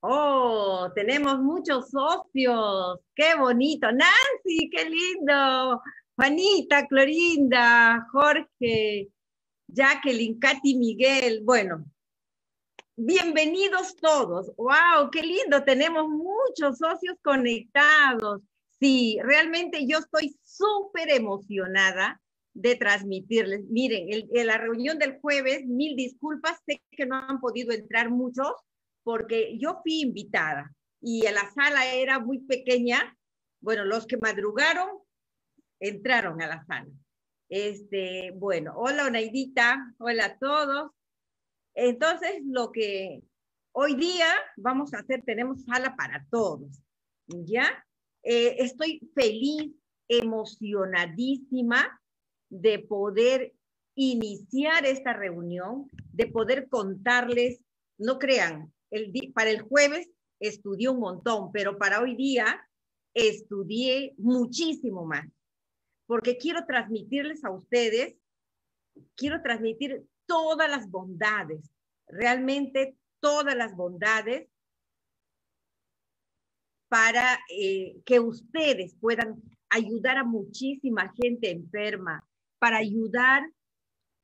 Oh, tenemos muchos socios. Qué bonito. Nancy, qué lindo. Juanita, Clorinda, Jorge, Jacqueline, Katy, Miguel. Bueno, bienvenidos todos. ¡Wow! ¡Qué lindo! Tenemos muchos socios conectados. Sí, realmente yo estoy súper emocionada de transmitirles. Miren, en la reunión del jueves, mil disculpas, sé que no han podido entrar muchos porque yo fui invitada y la sala era muy pequeña. Bueno, los que madrugaron entraron a la sala. Este, bueno, hola Onaidita, hola a todos. Entonces, lo que hoy día vamos a hacer, tenemos sala para todos, ¿ya? Eh, estoy feliz, emocionadísima de poder iniciar esta reunión, de poder contarles, no crean, el para el jueves estudié un montón, pero para hoy día estudié muchísimo más, porque quiero transmitirles a ustedes, quiero transmitir todas las bondades, realmente todas las bondades para eh, que ustedes puedan ayudar a muchísima gente enferma, para ayudar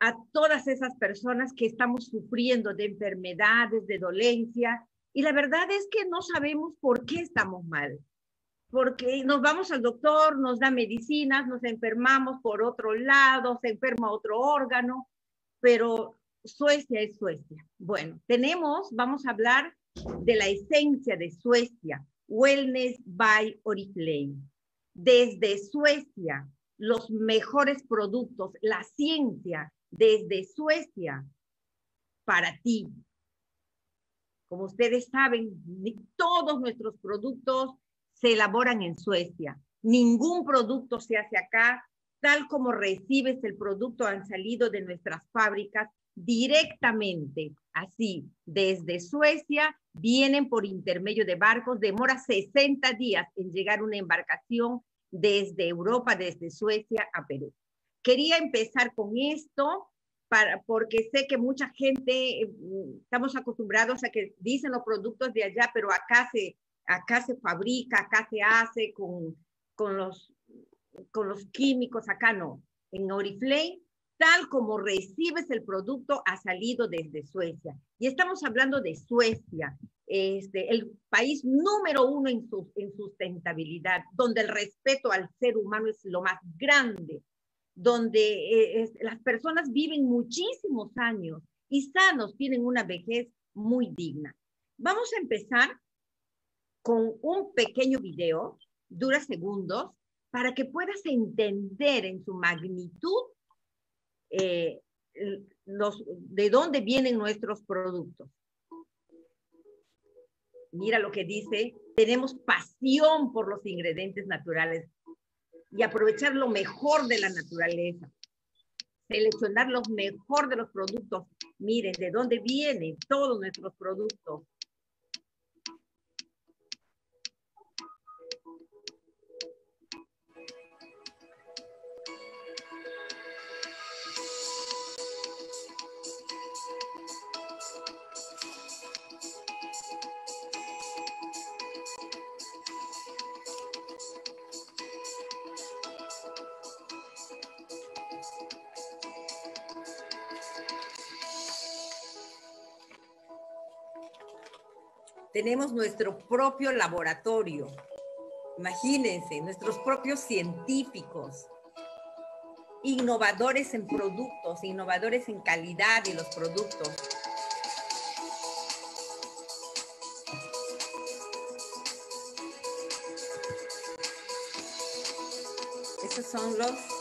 a todas esas personas que estamos sufriendo de enfermedades, de dolencia. Y la verdad es que no sabemos por qué estamos mal. Porque nos vamos al doctor, nos da medicinas, nos enfermamos por otro lado, se enferma otro órgano, pero Suecia es Suecia. Bueno, tenemos, vamos a hablar de la esencia de Suecia, Wellness by Oriflame. Desde Suecia, los mejores productos, la ciencia desde Suecia para ti. Como ustedes saben, todos nuestros productos se elaboran en Suecia. Ningún producto se hace acá, tal como recibes el producto han salido de nuestras fábricas directamente, así, desde Suecia, vienen por intermedio de barcos, demora 60 días en llegar una embarcación desde Europa, desde Suecia a Perú. Quería empezar con esto para, porque sé que mucha gente, eh, estamos acostumbrados a que dicen los productos de allá, pero acá se, acá se fabrica, acá se hace con, con, los, con los químicos, acá no. En Oriflame, tal como recibes el producto, ha salido desde Suecia. Y estamos hablando de Suecia, este, el país número uno en, su, en sustentabilidad, donde el respeto al ser humano es lo más grande, donde eh, las personas viven muchísimos años y sanos, tienen una vejez muy digna. Vamos a empezar con un pequeño video, dura segundos, para que puedas entender en su magnitud eh, de dónde vienen nuestros productos mira lo que dice, tenemos pasión por los ingredientes naturales y aprovechar lo mejor de la naturaleza, seleccionar lo mejor de los productos. Miren de dónde vienen todos nuestros productos. Tenemos nuestro propio laboratorio. Imagínense, nuestros propios científicos, innovadores en productos, innovadores en calidad de los productos. Esos son los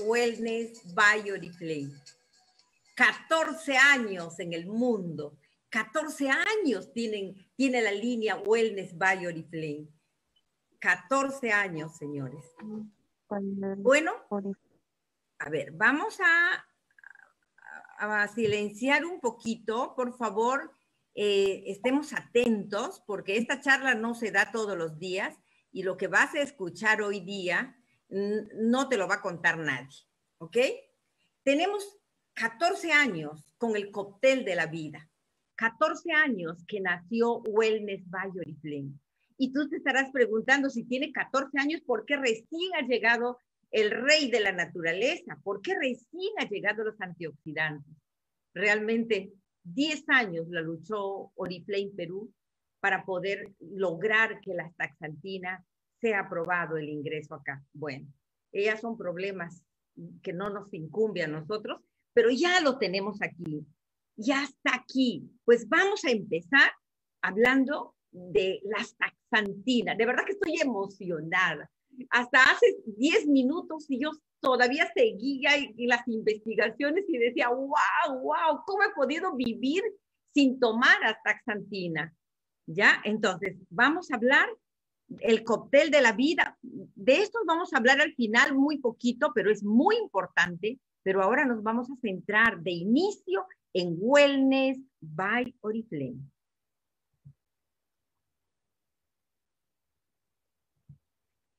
Wellness by Oriflame. 14 años en el mundo. 14 años tienen, tiene la línea Wellness by Oriflame. 14 años, señores. Bueno, A ver, vamos a, a, silenciar un poquito, por favor, eh, estemos atentos porque esta charla no se da todos los días y lo que vas a escuchar hoy día no te lo va a contar nadie, ¿ok? Tenemos 14 años con el cóctel de la vida, 14 años que nació Wellness by Oriflame. Y tú te estarás preguntando si tiene 14 años, ¿por qué recién ha llegado el rey de la naturaleza? ¿Por qué recién ha llegado los antioxidantes? Realmente 10 años la luchó Oriflame Perú para poder lograr que la taxantina sea aprobado el ingreso acá. Bueno, ellas son problemas que no nos incumbe a nosotros, pero ya lo tenemos aquí, ya está aquí. Pues vamos a empezar hablando de las taxantinas. De verdad que estoy emocionada. Hasta hace 10 minutos y yo todavía seguía las investigaciones y decía, wow, wow, ¿cómo he podido vivir sin tomar taxantina? ¿Ya? Entonces, vamos a hablar el cóctel de la vida. De esto vamos a hablar al final muy poquito, pero es muy importante. Pero ahora nos vamos a centrar de inicio en Wellness by Oriflame.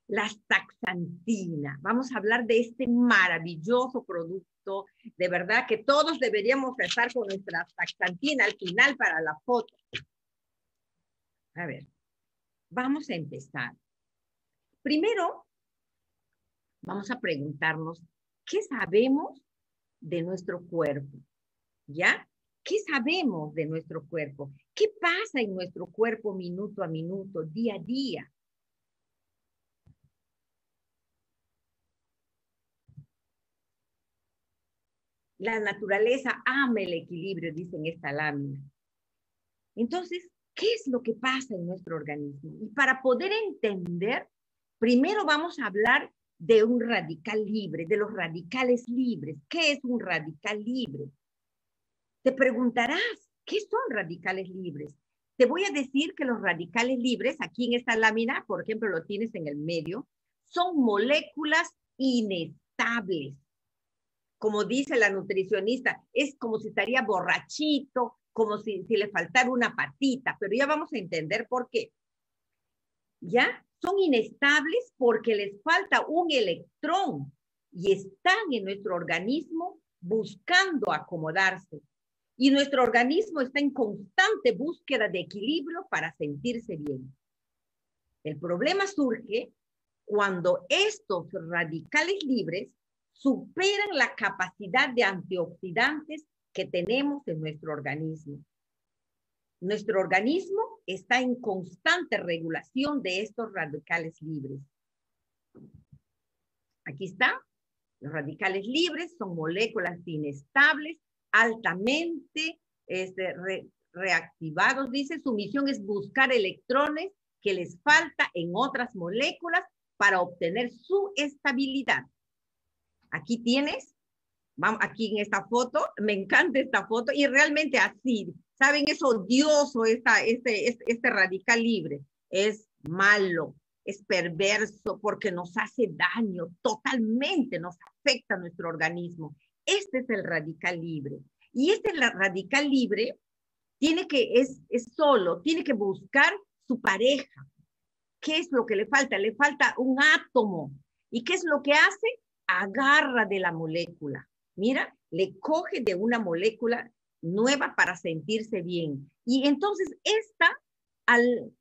La taxantina. Vamos a hablar de este maravilloso producto. De verdad que todos deberíamos estar con nuestra taxantina al final para la foto. A ver. Vamos a empezar. Primero, vamos a preguntarnos, ¿qué sabemos de nuestro cuerpo? ¿Ya? ¿Qué sabemos de nuestro cuerpo? ¿Qué pasa en nuestro cuerpo minuto a minuto, día a día? La naturaleza ama el equilibrio, dice en esta lámina. Entonces, qué es lo que pasa en nuestro organismo. Y para poder entender, primero vamos a hablar de un radical libre, de los radicales libres. ¿Qué es un radical libre? Te preguntarás, ¿qué son radicales libres? Te voy a decir que los radicales libres, aquí en esta lámina, por ejemplo, lo tienes en el medio, son moléculas inestables. Como dice la nutricionista, es como si estaría borrachito, como si, le faltara una patita, pero ya vamos a entender por qué. ¿Ya? Son inestables porque les falta un electrón y están en nuestro organismo buscando acomodarse. Y nuestro organismo está en constante búsqueda de equilibrio para sentirse bien. El problema surge cuando estos radicales libres superan la capacidad de antioxidantes que tenemos en nuestro organismo. Nuestro organismo está en constante regulación de estos radicales libres. Aquí está. Los radicales libres son moléculas inestables, altamente este, reactivados. Dice, su misión es buscar electrones que les falta en otras moléculas para obtener su estabilidad. Aquí tienes Vamos, aquí en esta foto, me encanta esta foto y realmente así, ¿saben? Es odioso esta, este, este, este radical libre, es malo, es perverso porque nos hace daño, totalmente nos afecta a nuestro organismo. Este es el radical libre. Y este radical libre tiene que, es, es solo, tiene que buscar su pareja. ¿Qué es lo que le falta? Le falta un átomo. ¿Y qué es lo que hace? Agarra de la molécula mira, le coge de una molécula nueva para sentirse bien. Y entonces esta, al,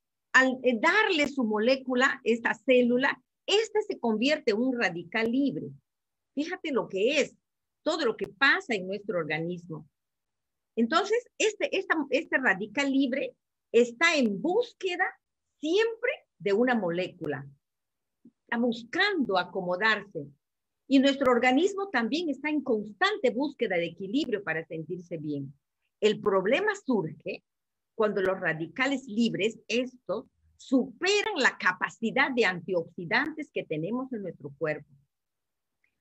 eh, darle su molécula, esta célula, esta se convierte en un radical libre. Fíjate lo que es, todo lo que pasa en nuestro organismo. Entonces, este, esta, este radical libre está en búsqueda siempre de una molécula, está buscando acomodarse. Y nuestro organismo también está en constante búsqueda de equilibrio para sentirse bien. El problema surge cuando los radicales libres, estos, superan la capacidad de antioxidantes que tenemos en nuestro cuerpo.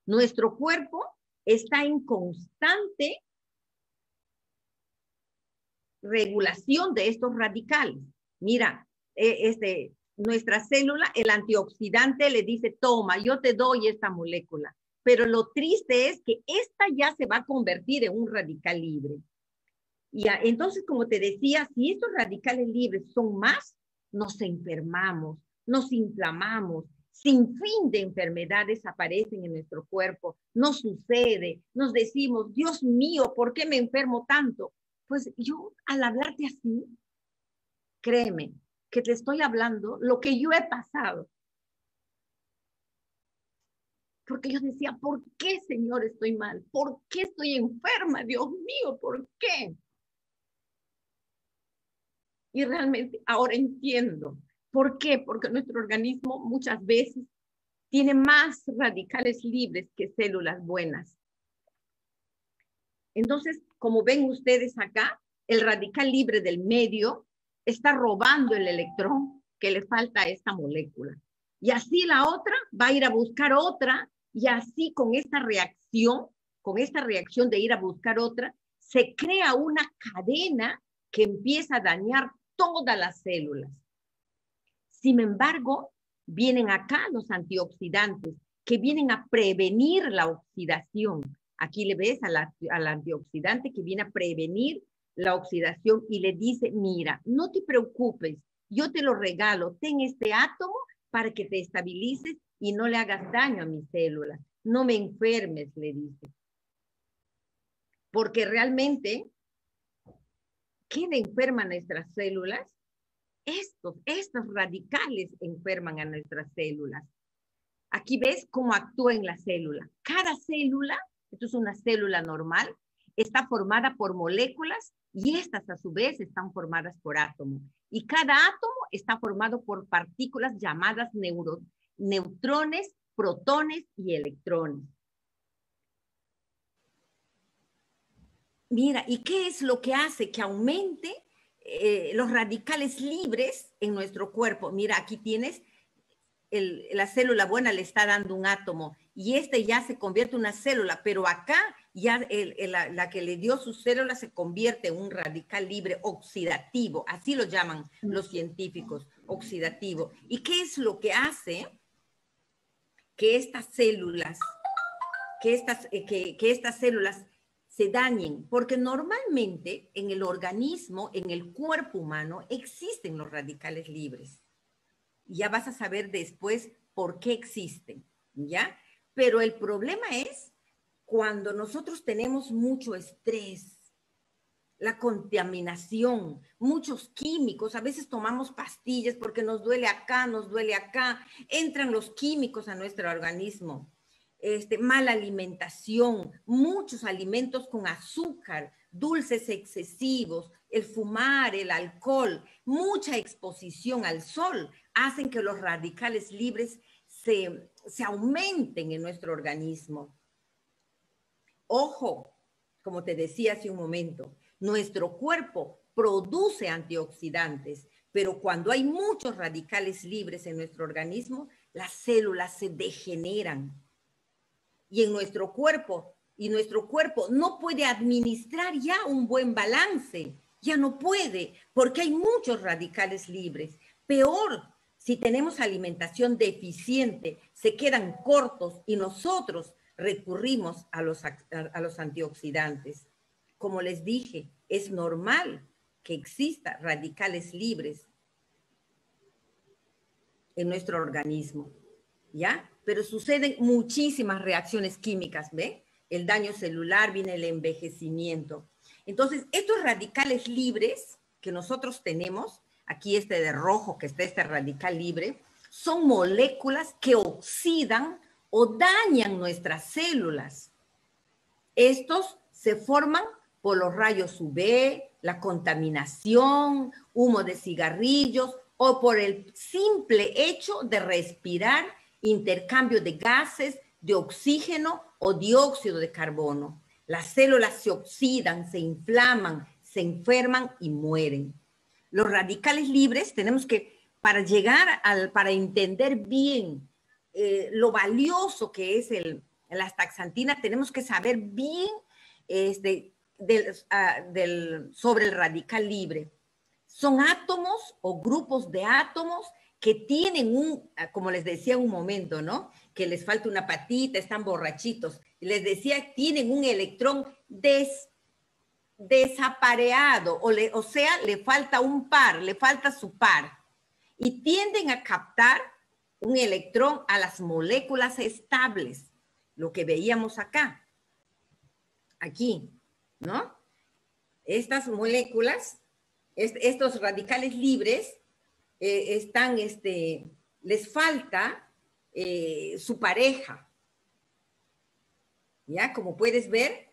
Nuestro cuerpo está en constante regulación de estos radicales. Mira, e, este, nuestra célula, el antioxidante le dice, toma, yo te doy esta molécula pero lo triste es que esta ya se va a convertir en un radical libre. Y entonces, como te decía, si estos radicales libres son más, nos enfermamos, nos inflamamos, sin fin de enfermedades aparecen en nuestro cuerpo, no sucede, nos decimos, Dios mío, ¿por qué me enfermo tanto? Pues yo al hablarte así, créeme que te estoy hablando lo que yo he pasado. Porque yo decía, ¿por qué, Señor, estoy mal? ¿Por qué estoy enferma? Dios mío, ¿por qué? Y realmente ahora entiendo. ¿Por qué? Porque nuestro organismo muchas veces tiene más radicales libres que células buenas. Entonces, como ven ustedes acá, el radical libre del medio está robando el electrón que le falta a esta molécula. Y así la otra va a ir a buscar otra y así con esta reacción, con esta reacción de ir a buscar otra, se crea una cadena que empieza a dañar todas las células. Sin embargo, vienen acá los antioxidantes que vienen a prevenir la oxidación. Aquí le ves al antioxidante que viene a prevenir la oxidación y le dice, mira, no te preocupes, yo te lo regalo, ten este átomo para que te estabilices y no le hagas daño a mis células, no me enfermes, le dice. Porque realmente, ¿qué le enferma nuestras células? Estos, estos radicales enferman a nuestras células. Aquí ves cómo actúa en la célula. Cada célula, esto es una célula normal, está formada por moléculas y estas a su vez están formadas por átomos. Y cada átomo está formado por partículas llamadas neutrones, protones y electrones. Mira, ¿y qué es lo que hace que aumente eh, los radicales libres en nuestro cuerpo? Mira, aquí tienes la célula buena le está dando un átomo y este ya se convierte en una célula, pero acá ya la, que le dio su célula se convierte en un radical libre oxidativo, así lo llaman los científicos, oxidativo. ¿Y qué es lo que hace que estas células, que estas, eh, que, que estas células se dañen? Porque normalmente en el organismo, en el cuerpo humano, existen los radicales libres. Ya vas a saber después por qué existen, ¿ya? Pero el problema es cuando nosotros tenemos mucho estrés, la contaminación, muchos químicos, a veces tomamos pastillas porque nos duele acá, nos duele acá, entran los químicos a nuestro organismo, este, mala alimentación, muchos alimentos con azúcar, dulces excesivos, el fumar, el alcohol, mucha exposición al sol, hacen que los radicales libres se, se aumenten en nuestro organismo. Ojo, como te decía hace un momento, nuestro cuerpo produce antioxidantes, pero cuando hay muchos radicales libres en nuestro organismo, las células se degeneran. Y en nuestro cuerpo, y nuestro cuerpo no puede administrar ya un buen balance, ya no puede, porque hay muchos radicales libres. Peor, si tenemos alimentación deficiente, se quedan cortos y nosotros recurrimos a los, a los antioxidantes. Como les dije, es normal que exista radicales libres en nuestro organismo, ¿ya? Pero suceden muchísimas reacciones químicas, ¿ve? El daño celular, viene el envejecimiento. Entonces, estos radicales libres que nosotros tenemos, aquí este de rojo, que está este radical libre, son moléculas que oxidan o dañan nuestras células. Estos se forman por los rayos UV, la contaminación, humo de cigarrillos o por el simple hecho de respirar intercambio de gases, de oxígeno o dióxido de carbono. Las células se oxidan, se inflaman, se enferman y mueren. Los radicales libres tenemos que, para llegar al, para entender bien eh, lo valioso que es el, la astaxantina, tenemos que saber bien este, ah, del, sobre el radical libre. Son átomos o grupos de átomos que tienen un, ah, como les decía un momento, ¿no? que les falta una patita, están borrachitos. Les decía, tienen un electrón des, desapareado, o, o sea, le falta un par, le falta su par. Y tienden a captar un electrón a las moléculas estables, lo que veíamos acá, aquí, ¿no? Estas moléculas, estos radicales libres, eh, están, este, les falta eh, su pareja. ¿Ya? Como puedes ver,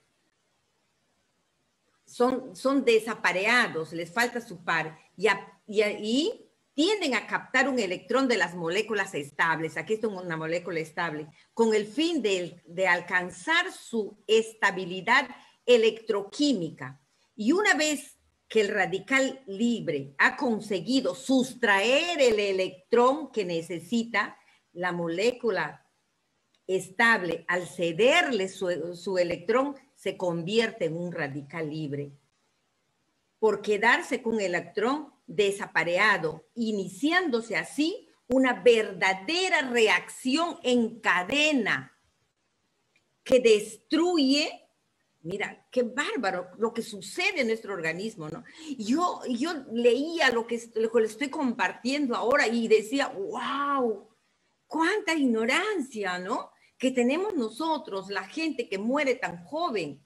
son, son desapareados, les falta su par. Y, y, tienden a captar un electrón de las moléculas estables. Aquí está una molécula estable, con el fin de, de alcanzar su estabilidad electroquímica. Y una vez que el radical libre ha conseguido sustraer el electrón que necesita, la molécula estable, al cederle su, electrón, se convierte en un radical libre. Por quedarse con el electrón desapareado, iniciándose así una verdadera reacción en cadena que destruye Mira, qué bárbaro lo que sucede en nuestro organismo, ¿no? Yo, yo leía lo que, lo le estoy compartiendo ahora y decía, wow, cuánta ignorancia, ¿no? Que tenemos nosotros, la gente que muere tan joven.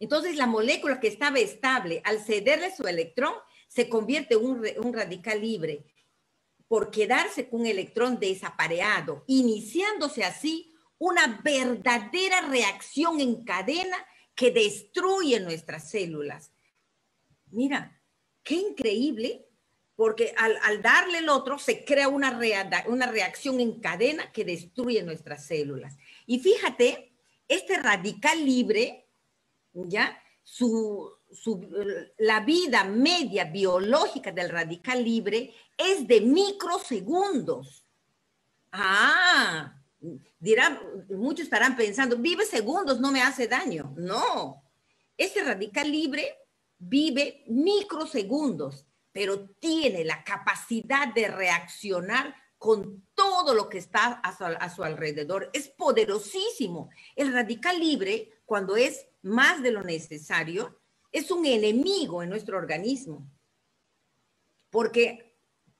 Entonces, la molécula que estaba estable, al cederle su electrón, se convierte en un, un radical libre por quedarse con un electrón desapareado, iniciándose así una verdadera reacción en cadena que destruye nuestras células. Mira, qué increíble, porque al, darle el otro se crea una, una reacción en cadena que destruye nuestras células. Y fíjate, este radical libre, ¿ya? Su, la vida media biológica del radical libre es de microsegundos. Ah, dirán, muchos estarán pensando, vive segundos, no me hace daño. No, ese radical libre vive microsegundos, pero tiene la capacidad de reaccionar con todo lo que está a su, a su, alrededor. Es poderosísimo. El radical libre, cuando es más de lo necesario, es un enemigo en nuestro organismo, porque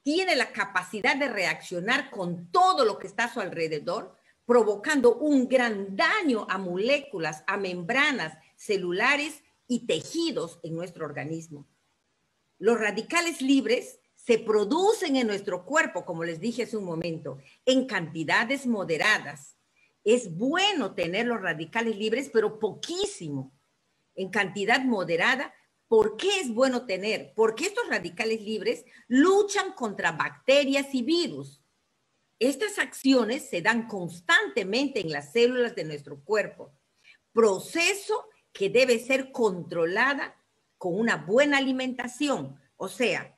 tiene la capacidad de reaccionar con todo lo que está a su alrededor, provocando un gran daño a moléculas, a membranas celulares y tejidos en nuestro organismo. Los radicales libres se producen en nuestro cuerpo, como les dije hace un momento, en cantidades moderadas. Es bueno tener los radicales libres, pero poquísimo, en cantidad moderada, ¿Por qué es bueno tener? Porque estos radicales libres luchan contra bacterias y virus. Estas acciones se dan constantemente en las células de nuestro cuerpo, proceso que debe ser controlada con una buena alimentación. O sea,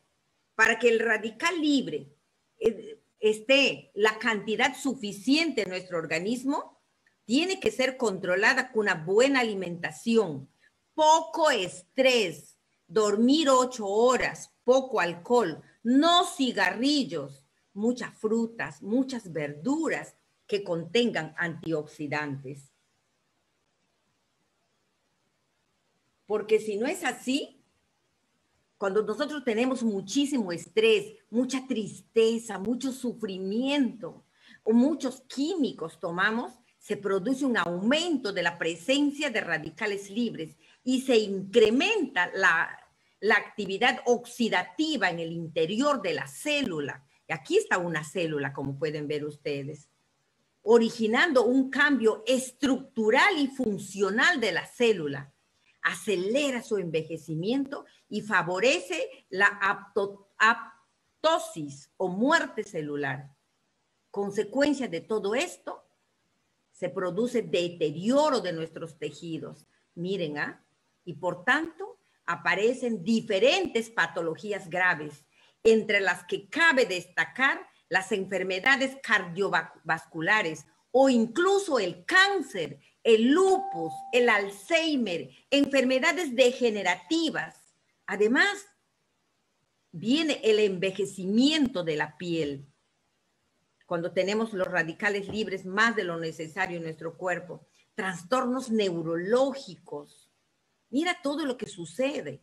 para que el radical libre eh, esté la cantidad suficiente en nuestro organismo, tiene que ser controlada con una buena alimentación, poco estrés, dormir ocho horas, poco alcohol, no cigarrillos, muchas frutas, muchas verduras que contengan antioxidantes. Porque si no es así, cuando nosotros tenemos muchísimo estrés, mucha tristeza, mucho sufrimiento o muchos químicos tomamos, se produce un aumento de la presencia de radicales libres y se incrementa la, actividad oxidativa en el interior de la célula. Y aquí está una célula, como pueden ver ustedes, originando un cambio estructural y funcional de la célula. Acelera su envejecimiento y favorece la aptosis o muerte celular. Consecuencia de todo esto, se produce deterioro de nuestros tejidos. Miren, ¿ah? Y por tanto aparecen diferentes patologías graves, entre las que cabe destacar las enfermedades cardiovasculares o incluso el cáncer, el lupus, el Alzheimer, enfermedades degenerativas. Además, viene el envejecimiento de la piel. cuando tenemos los radicales libres más de lo necesario en nuestro cuerpo, trastornos neurológicos. Mira todo lo que sucede,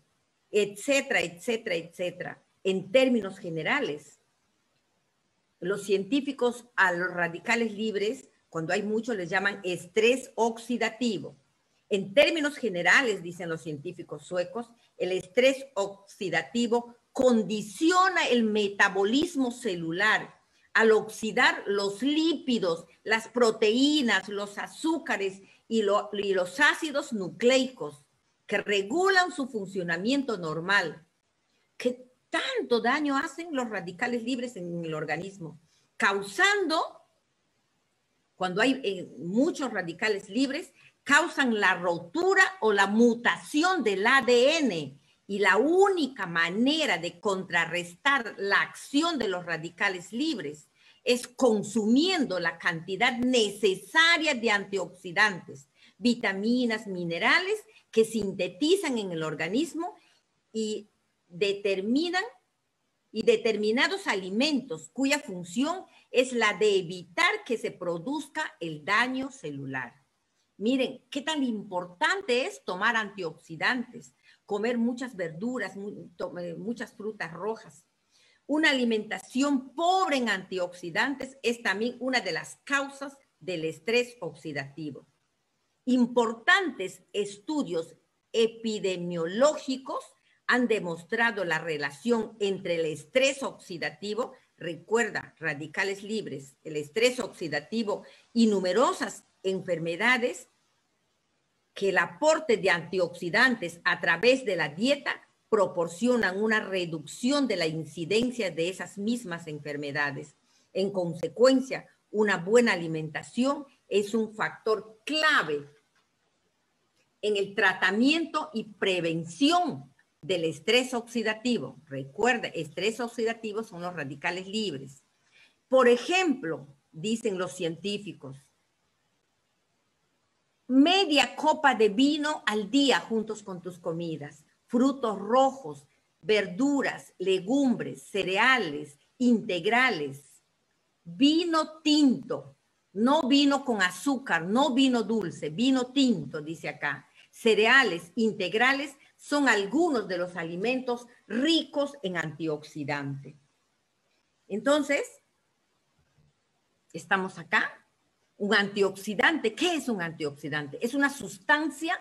etcétera, etcétera, etcétera, en términos generales. Los científicos a los radicales libres, cuando hay muchos, les llaman estrés oxidativo. En términos generales, dicen los científicos suecos, el estrés oxidativo condiciona el metabolismo celular al oxidar los lípidos, las proteínas, los azúcares y, los ácidos nucleicos que regulan su funcionamiento normal. ¿Qué tanto daño hacen los radicales libres en el organismo? Causando, cuando hay eh, muchos radicales libres, causan la rotura o la mutación del ADN y la única manera de contrarrestar la acción de los radicales libres es consumiendo la cantidad necesaria de antioxidantes, vitaminas, minerales que sintetizan en el organismo y determinan y determinados alimentos cuya función es la de evitar que se produzca el daño celular. Miren, qué tan importante es tomar antioxidantes comer muchas verduras, eh, muchas frutas rojas. Una alimentación pobre en antioxidantes es también una de las causas del estrés oxidativo. Importantes estudios epidemiológicos han demostrado la relación entre el estrés oxidativo, recuerda, radicales libres, el estrés oxidativo y numerosas enfermedades que el aporte de antioxidantes a través de la dieta proporcionan una reducción de la incidencia de esas mismas enfermedades. En consecuencia, una buena alimentación es un factor clave en el tratamiento y prevención del estrés oxidativo. Recuerda, estrés oxidativo son los radicales libres. Por ejemplo, dicen los científicos, media copa de vino al día juntos con tus comidas, frutos rojos, verduras, legumbres, cereales, integrales, vino tinto, no vino con azúcar, no vino dulce, vino tinto, dice acá. Cereales integrales son algunos de los alimentos ricos en antioxidante. Entonces, estamos acá un antioxidante, ¿qué es un antioxidante? Es una sustancia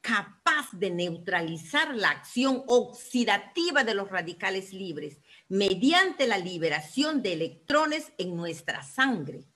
capaz de neutralizar la acción oxidativa de los radicales libres mediante la liberación de electrones en nuestra sangre.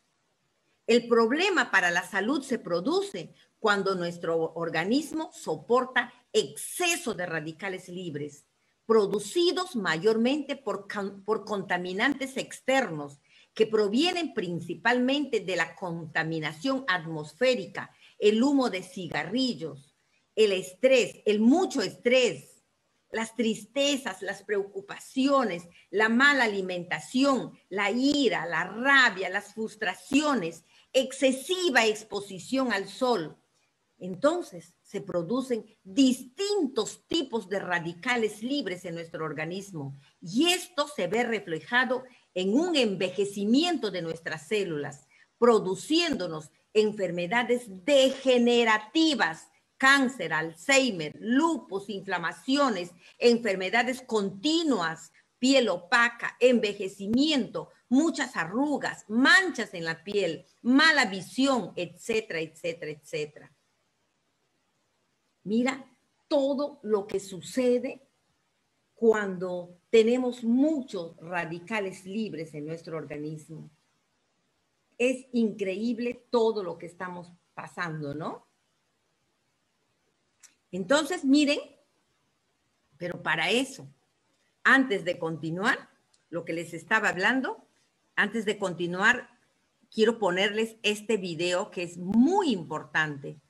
El problema para la salud se produce cuando nuestro organismo soporta exceso de radicales libres, producidos mayormente por, por contaminantes externos que provienen principalmente de la contaminación atmosférica, el humo de cigarrillos, el estrés, el mucho estrés, las tristezas, las preocupaciones, la mala alimentación, la ira, la rabia, las frustraciones, excesiva exposición al sol. Entonces se producen distintos tipos de radicales libres en nuestro organismo y esto se ve reflejado en un envejecimiento de nuestras células, produciéndonos enfermedades degenerativas, cáncer, Alzheimer, lupus, inflamaciones, enfermedades continuas, piel opaca, envejecimiento, muchas arrugas, manchas en la piel, mala visión, etcétera, etcétera, etcétera. Mira todo lo que sucede cuando tenemos muchos radicales libres en nuestro organismo. Es increíble todo lo que estamos pasando, ¿no? Entonces, miren, pero para eso, antes de continuar, lo que les estaba hablando, antes de continuar, quiero ponerles este video que es muy importante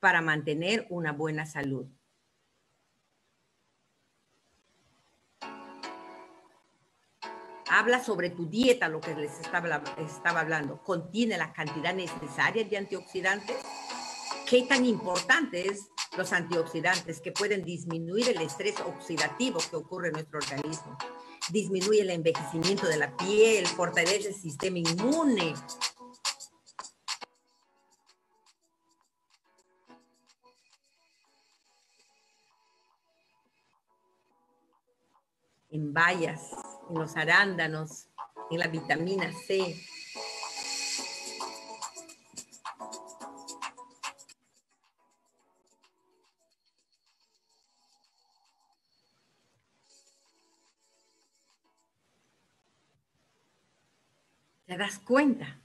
para mantener una buena salud. habla sobre tu dieta, lo que les estaba, hablando, contiene la cantidad necesaria de antioxidantes. ¿Qué tan importante es los antioxidantes que pueden disminuir el estrés oxidativo que ocurre en nuestro organismo? disminuye el envejecimiento de la piel, fortalece el sistema inmune. En bayas, en los arándanos, en la vitamina C, te das cuenta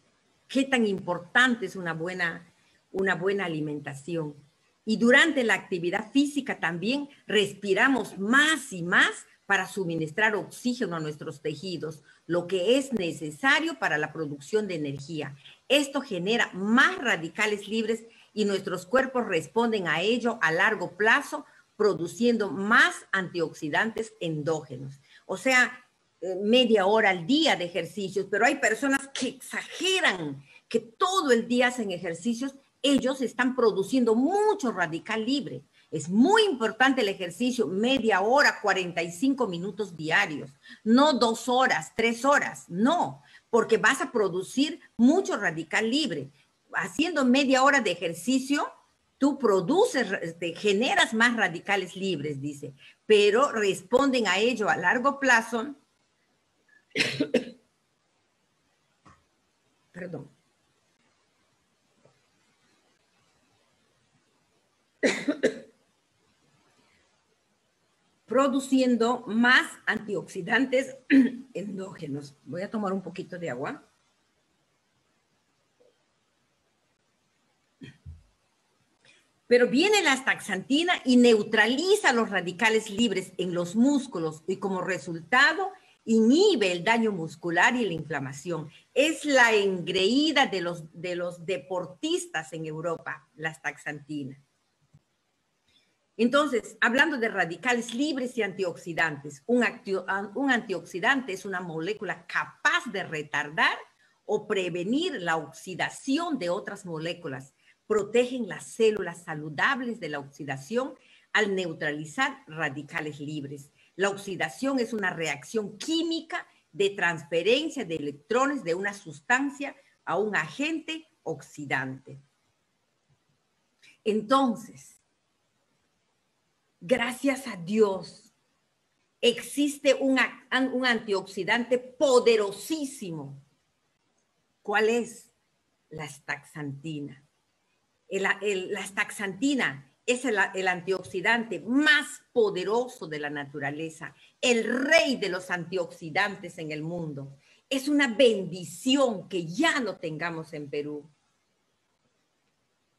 qué tan importante es una buena, una buena alimentación. Y durante la actividad física también respiramos más y más para suministrar oxígeno a nuestros tejidos, lo que es necesario para la producción de energía. Esto genera más radicales libres y nuestros cuerpos responden a ello a largo plazo, produciendo más antioxidantes endógenos. O sea, eh, media hora al día de ejercicios, pero hay personas que exageran, que todo el día hacen ejercicios, ellos están produciendo mucho radical libre. Es muy importante el ejercicio, media hora, 45 minutos diarios, no dos horas, tres horas, no, porque vas a producir mucho radical libre. Haciendo media hora de ejercicio, tú produces, este, generas más radicales libres, dice, pero responden a ello a largo plazo Perdón. Produciendo más antioxidantes endógenos. Voy a tomar un poquito de agua. Pero viene la astaxantina y neutraliza los radicales libres en los músculos y como resultado inhibe el daño muscular y la inflamación. Es la engreída de los, de los deportistas en Europa, la astaxantina. Entonces, hablando de radicales libres y antioxidantes, un, antioxidante es una molécula capaz de retardar o prevenir la oxidación de otras moléculas. Protegen las células saludables de la oxidación al neutralizar radicales libres. La oxidación es una reacción química de transferencia de electrones de una sustancia a un agente oxidante. Entonces, gracias a Dios, existe un, antioxidante poderosísimo. ¿Cuál es? La astaxantina. la astaxantina es el, antioxidante más poderoso de la naturaleza, el rey de los antioxidantes en el mundo. Es una bendición que ya lo tengamos en Perú.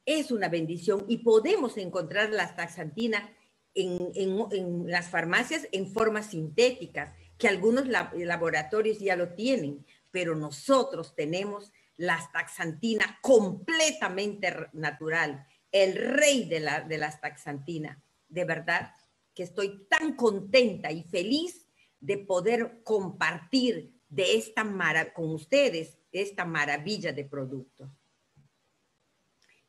Es una bendición y podemos encontrar la taxantina en, las farmacias en formas sintéticas, que algunos laboratorios ya lo tienen, pero nosotros tenemos la taxantina completamente natural el rey de la, de las taxantina. De verdad que estoy tan contenta y feliz de poder compartir de esta con ustedes esta maravilla de producto,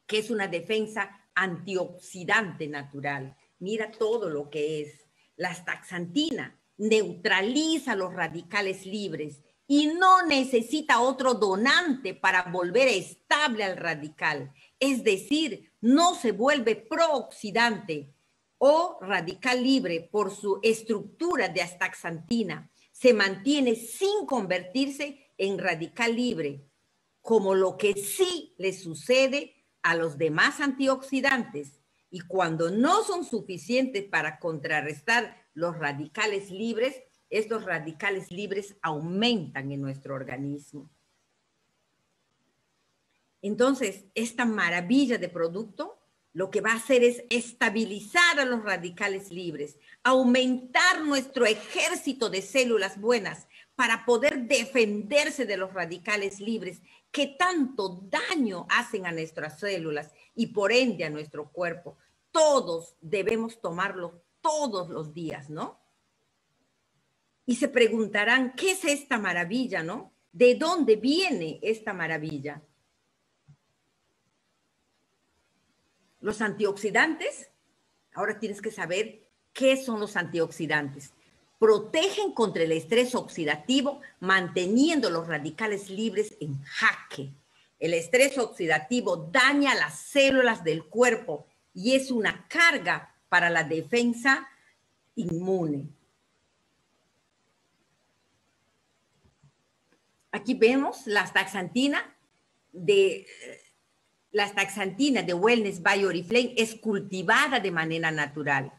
que es una defensa antioxidante natural. Mira todo lo que es. La taxantina neutraliza los radicales libres y no necesita otro donante para volver estable al radical. Es decir, no se vuelve prooxidante o radical libre por su estructura de astaxantina. Se mantiene sin convertirse en radical libre, como lo que sí le sucede a los demás antioxidantes. Y cuando no son suficientes para contrarrestar los radicales libres, estos radicales libres aumentan en nuestro organismo. Entonces, esta maravilla de producto lo que va a hacer es estabilizar a los radicales libres, aumentar nuestro ejército de células buenas para poder defenderse de los radicales libres que tanto daño hacen a nuestras células y por ende a nuestro cuerpo. Todos debemos tomarlo todos los días, ¿no? Y se preguntarán, ¿qué es esta maravilla, no? ¿De dónde viene esta maravilla? Los antioxidantes, ahora tienes que saber qué son los antioxidantes. protegen contra el estrés oxidativo, manteniendo los radicales libres en jaque. El estrés oxidativo daña las células del cuerpo y es una carga para la defensa inmune. Aquí vemos la taxantina de la taxantina de Wellness by Oriflame es cultivada de manera natural.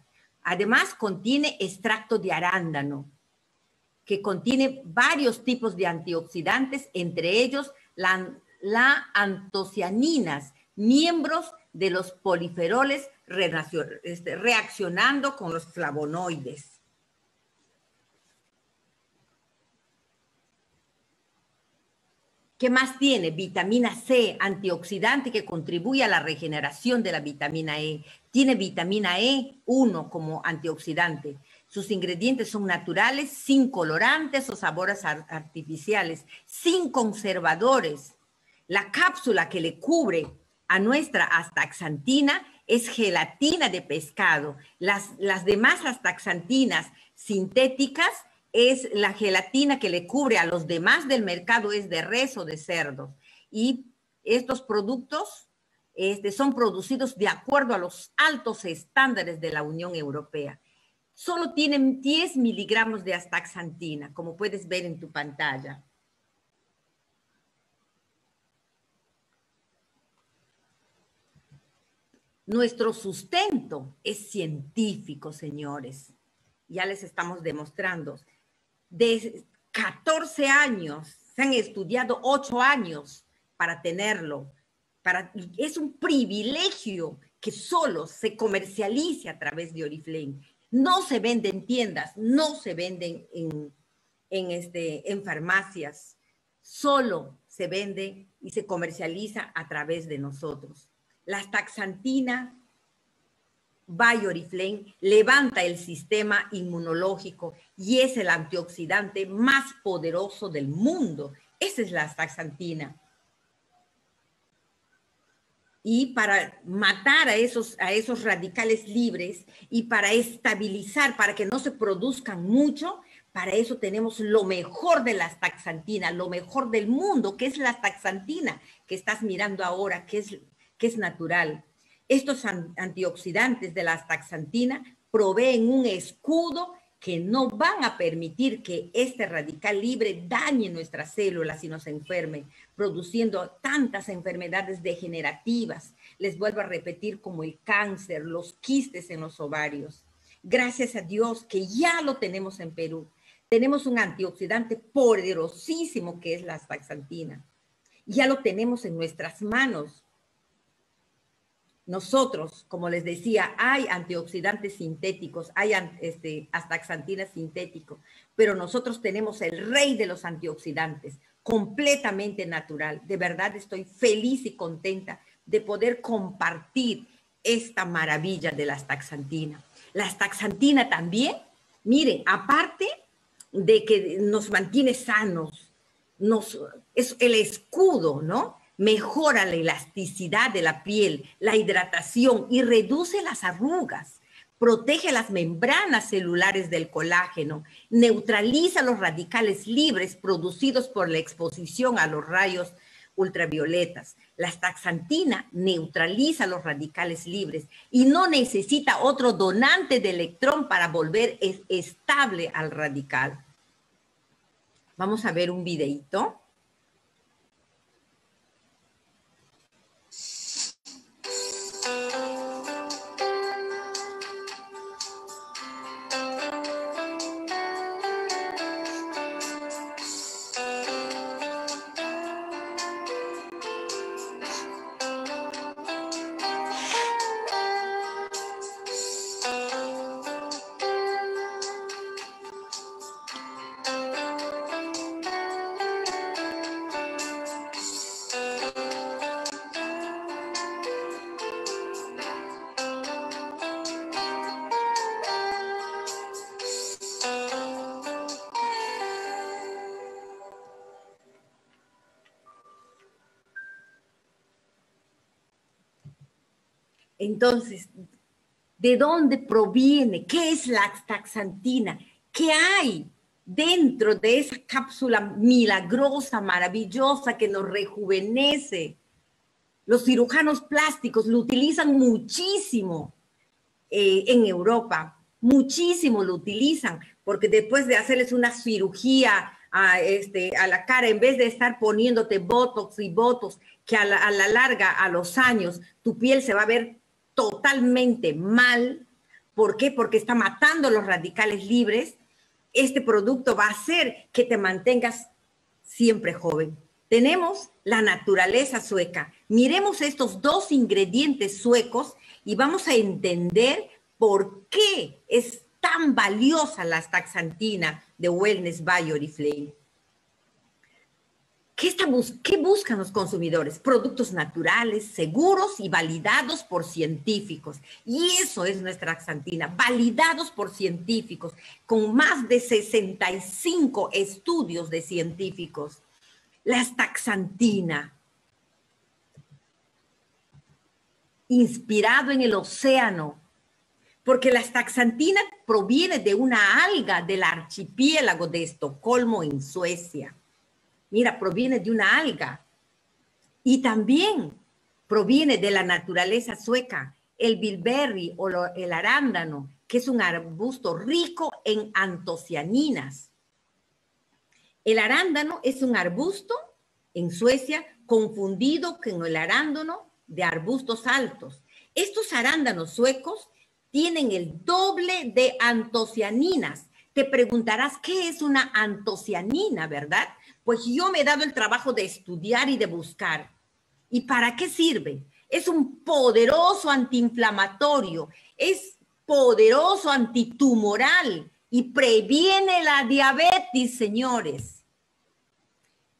Además, contiene extracto de arándano, que contiene varios tipos de antioxidantes, entre ellos la, la antocianinas, miembros de los poliferoles este, reaccionando con los flavonoides. ¿Qué más tiene? Vitamina C, antioxidante que contribuye a la regeneración de la vitamina E. Tiene vitamina E1 como antioxidante. Sus ingredientes son naturales, sin colorantes o sabores artificiales, sin conservadores. La cápsula que le cubre a nuestra astaxantina es gelatina de pescado. Las, las demás astaxantinas sintéticas es la gelatina que le cubre a los demás del mercado es de res o de cerdos. Y estos productos este, son producidos de acuerdo a los altos estándares de la Unión Europea. Solo tienen 10 miligramos de astaxantina, como puedes ver en tu pantalla. Nuestro sustento es científico, señores. Ya les estamos demostrando de 14 años, se han estudiado 8 años para tenerlo. Para, es un privilegio que solo se comercialice a través de Oriflame. No se vende en tiendas, no se venden en, en, este, en farmacias, solo se vende y se comercializa a través de nosotros. La taxantina Bioriflame levanta el sistema inmunológico y es el antioxidante más poderoso del mundo. Esa es la astaxantina. Y para matar a esos, a esos radicales libres y para estabilizar, para que no se produzcan mucho, para eso tenemos lo mejor de la astaxantina, lo mejor del mundo, que es la astaxantina que estás mirando ahora, que es, que es natural estos antioxidantes de la astaxantina proveen un escudo que no van a permitir que este radical libre dañe nuestras células y nos enferme, produciendo tantas enfermedades degenerativas. Les vuelvo a repetir como el cáncer, los quistes en los ovarios. Gracias a Dios que ya lo tenemos en Perú. Tenemos un antioxidante poderosísimo que es la astaxantina. Ya lo tenemos en nuestras manos nosotros, como les decía, hay antioxidantes sintéticos, hay este, astaxantinas sintéticos, pero nosotros tenemos el rey de los antioxidantes, completamente natural. De verdad estoy feliz y contenta de poder compartir esta maravilla de la astaxantina. La astaxantina también, miren, aparte de que nos mantiene sanos, nos, es el escudo, ¿no? Mejora la elasticidad de la piel, la hidratación y reduce las arrugas, protege las membranas celulares del colágeno, neutraliza los radicales libres producidos por la exposición a los rayos ultravioletas. La taxantina neutraliza los radicales libres y no necesita otro donante de electrón para volver estable al radical. Vamos a ver un videito. Entonces, ¿de dónde proviene? ¿Qué es la taxantina? ¿Qué hay dentro de esa cápsula milagrosa, maravillosa que nos rejuvenece? Los cirujanos plásticos lo utilizan muchísimo eh, en Europa, muchísimo lo utilizan, porque después de hacerles una cirugía a, este, a la cara, en vez de estar poniéndote botox y botox, que a la larga, a los años, tu piel se va a ver totalmente mal. ¿Por qué? Porque está matando los radicales libres. Este producto va a hacer que te mantengas siempre joven. Tenemos la naturaleza sueca. Miremos estos dos ingredientes suecos y vamos a entender por qué es tan valiosa la taxantina de Wellness by Oriflame. ¿Qué, ¿Qué buscan los consumidores? Productos naturales, seguros y validados por científicos. Y eso es nuestra taxantina, validados por científicos, con más de 65 estudios de científicos la taxantina, inspirado en el océano, porque la taxantina proviene de una alga del archipiélago de Estocolmo en Suecia. Mira, proviene de una alga. Y también proviene de la naturaleza sueca, el bilberry o el arándano, que es un arbusto rico en antocianinas. El arándano es un arbusto en Suecia confundido con el arándano de arbustos altos. Estos arándanos suecos tienen el doble de antocianinas. Te preguntarás, ¿qué es una antocianina, verdad? Pues yo me he dado el trabajo de estudiar y de buscar. ¿Y para qué sirve? Es un poderoso antiinflamatorio, es poderoso antitumoral y previene la diabetes, señores.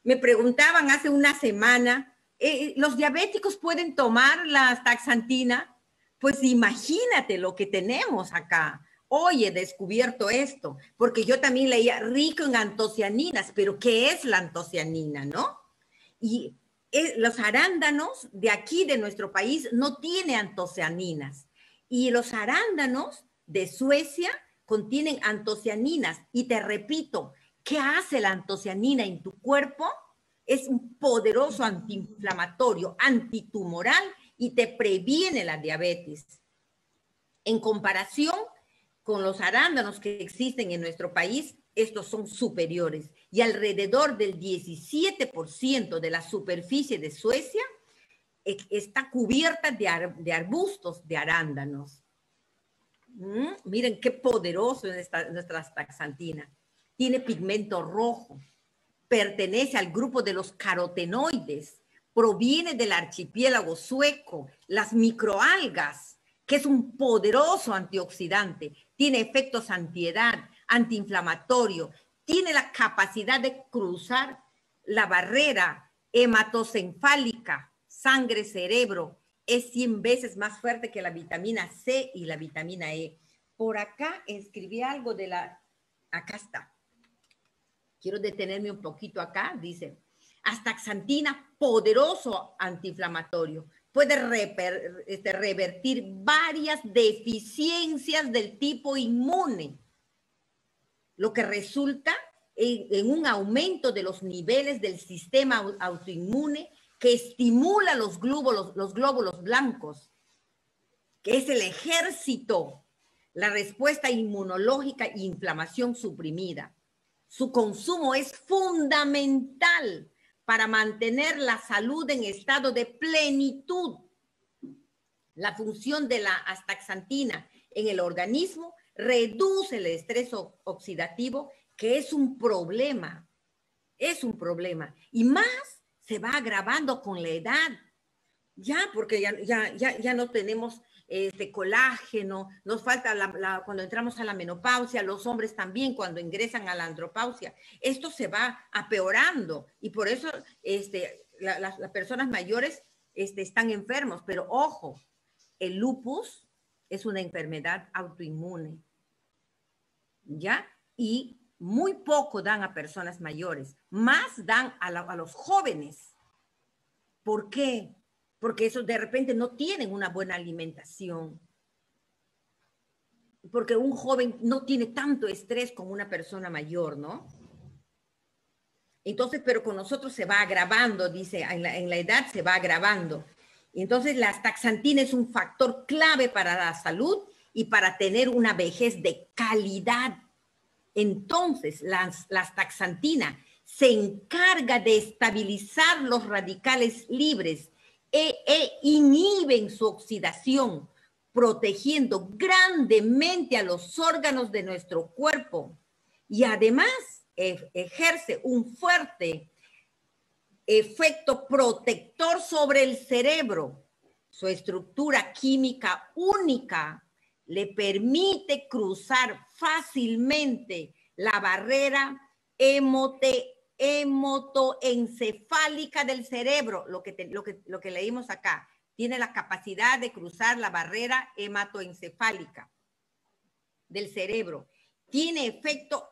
Me preguntaban hace una semana, eh, ¿los diabéticos pueden tomar la taxantina? Pues imagínate lo que tenemos acá. Hoy he descubierto esto, porque yo también leía rico en antocianinas, pero ¿qué es la antocianina, no? Y eh, los arándanos de aquí, de nuestro país, no tienen antocianinas. Y los arándanos de Suecia contienen antocianinas. Y te repito, ¿Qué hace la antocianina en tu cuerpo? Es un poderoso antiinflamatorio, antitumoral y te previene la diabetes. En comparación con los arándanos que existen en nuestro país, estos son superiores y alrededor del 17% de la superficie de Suecia está cubierta de, arbustos de arándanos. Mm, miren qué poderoso es nuestra taxantina tiene pigmento rojo, pertenece al grupo de los carotenoides, proviene del archipiélago sueco, las microalgas, que es un poderoso antioxidante, tiene efectos antiedad, antiinflamatorio, tiene la capacidad de cruzar la barrera hematoencefálica, sangre-cerebro, es 100 veces más fuerte que la vitamina C y la vitamina E. Por acá escribí algo de la, acá está, quiero detenerme un poquito acá, dice, astaxantina, poderoso antiinflamatorio, puede este, revertir varias deficiencias del tipo inmune, lo que resulta en, un aumento de los niveles del sistema autoinmune que estimula los glóbulos, los glóbulos blancos, que es el ejército, la respuesta inmunológica e inflamación suprimida. Su consumo es fundamental para mantener la salud en estado de plenitud. La función de la astaxantina en el organismo reduce el estrés oxidativo, que es un problema, es un problema. Y más se va agravando con la edad, ya, porque ya, ya, ya, ya no tenemos este, colágeno, nos falta cuando entramos a la menopausia, los hombres también cuando ingresan a la andropausia. Esto se va apeorando y por eso este, las personas mayores este, están enfermos, pero ojo, el lupus es una enfermedad autoinmune, ¿ya? Y muy poco dan a personas mayores, más dan a, a los jóvenes. ¿Por qué? Porque eso de repente no tienen una buena alimentación. porque un joven no tiene tanto estrés como una persona mayor, ¿no? Entonces, pero con nosotros se va agravando, dice, en la, edad se va agravando. Entonces, la astaxantina es un factor clave para la salud y para tener una vejez de calidad. Entonces, la, la astaxantina se encarga de estabilizar los radicales libres e, e inhiben su oxidación, protegiendo grandemente a los órganos de nuestro cuerpo. Y además e, ejerce un fuerte efecto protector sobre el cerebro. Su estructura química única le permite cruzar fácilmente la barrera emote, hemotoencefálica del cerebro, lo que, que, lo que leímos acá. Tiene la capacidad de cruzar la barrera hematoencefálica del cerebro. Tiene efecto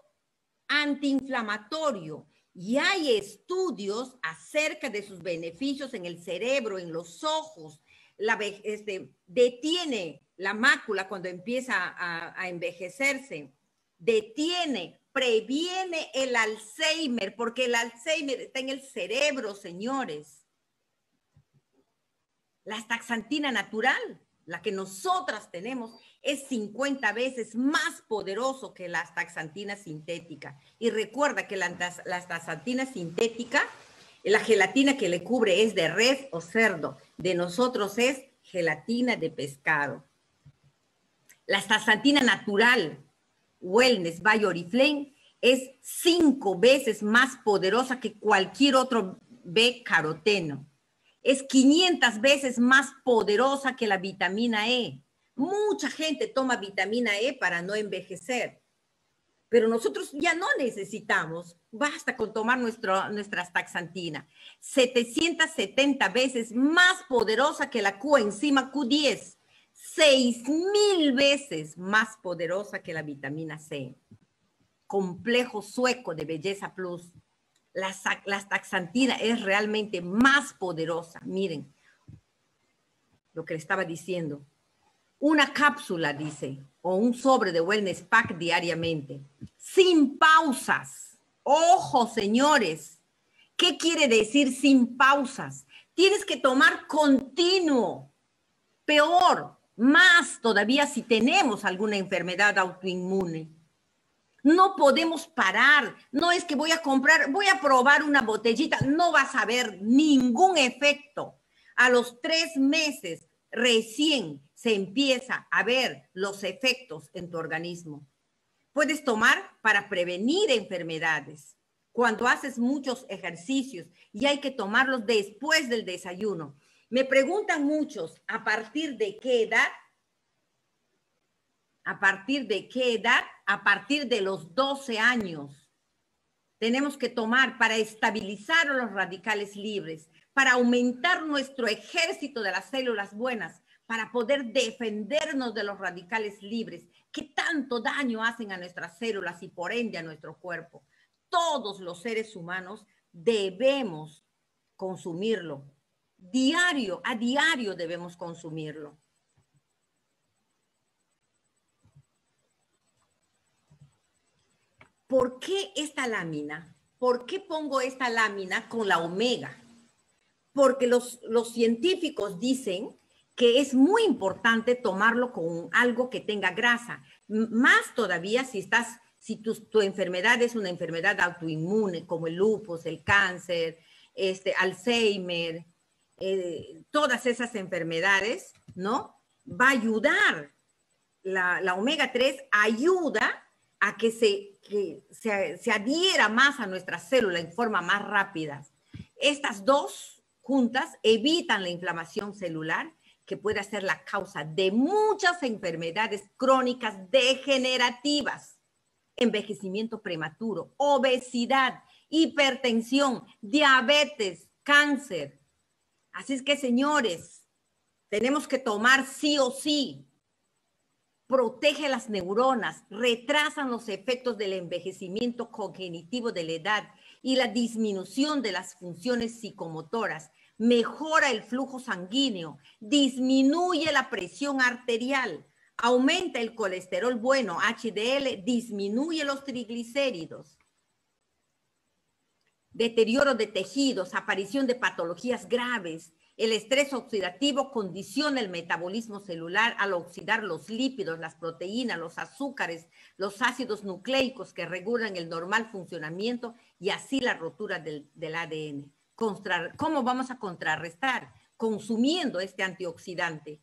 antiinflamatorio y hay estudios acerca de sus beneficios en el cerebro, en los ojos. La, este, detiene la mácula cuando empieza a envejecerse. Detiene, previene el Alzheimer, porque el Alzheimer está en el cerebro, señores. La taxantina natural, la que nosotras tenemos, es 50 veces más poderoso que la taxantina sintética. Y recuerda que la, la taxantina sintética, la gelatina que le cubre es de res o cerdo. De nosotros es gelatina de pescado. La taxantina natural, Wellness by Oriflame, es cinco veces más poderosa que cualquier otro B caroteno. Es 500 veces más poderosa que la vitamina E. Mucha gente toma vitamina E para no envejecer, pero nosotros ya no necesitamos, basta con tomar nuestro, nuestra taxantina. 770 veces más poderosa que la coenzima Q10, 6000 veces más poderosa que la vitamina C. Complejo sueco de Belleza Plus. La, la taxantina es realmente más poderosa. Miren lo que le estaba diciendo una cápsula, dice, o un sobre de Wellness Pack diariamente, sin pausas. Ojo, señores, ¿qué quiere decir sin pausas? Tienes que tomar continuo. Peor, más todavía si tenemos alguna enfermedad autoinmune. No podemos parar. No es que voy a comprar, voy a probar una botellita. No vas a ver ningún efecto. A los tres meses recién se empieza a ver los efectos en tu organismo. Puedes tomar para prevenir enfermedades. Cuando haces muchos ejercicios y hay que tomarlos después del desayuno. Me preguntan muchos, ¿a partir de qué edad? ¿A partir de qué edad? A partir de los 12 años. Tenemos que tomar para estabilizar los radicales libres, para aumentar nuestro ejército de las células buenas, para poder defendernos de los radicales libres que tanto daño hacen a nuestras células y por ende a nuestro cuerpo. Todos los seres humanos debemos consumirlo. Diario, a diario debemos consumirlo. ¿Por qué esta lámina? ¿Por qué pongo esta lámina con la omega? Porque los, los científicos dicen que es muy importante tomarlo con algo que tenga grasa. Más todavía si estás, si tu, tu enfermedad es una enfermedad autoinmune, como el lupus, el cáncer, este, Alzheimer, eh, todas esas enfermedades, ¿no? Va a ayudar. La, la omega 3 ayuda a que, se, que se, se adhiera más a nuestra célula en forma más rápida. Estas dos juntas evitan la inflamación celular que puede ser la causa de muchas enfermedades crónicas degenerativas, envejecimiento prematuro, obesidad, hipertensión, diabetes, cáncer. Así es que, señores, tenemos que tomar sí o sí. Protege las neuronas, retrasan los efectos del envejecimiento cognitivo de la edad y la disminución de las funciones psicomotoras mejora el flujo sanguíneo, disminuye la presión arterial, aumenta el colesterol bueno, HDL, disminuye los triglicéridos, deterioro de tejidos, aparición de patologías graves. El estrés oxidativo condiciona el metabolismo celular al oxidar los lípidos, las proteínas, los azúcares, los ácidos nucleicos que regulan el normal funcionamiento y así la rotura del, ADN. ¿Cómo vamos a contrarrestar? Consumiendo este antioxidante,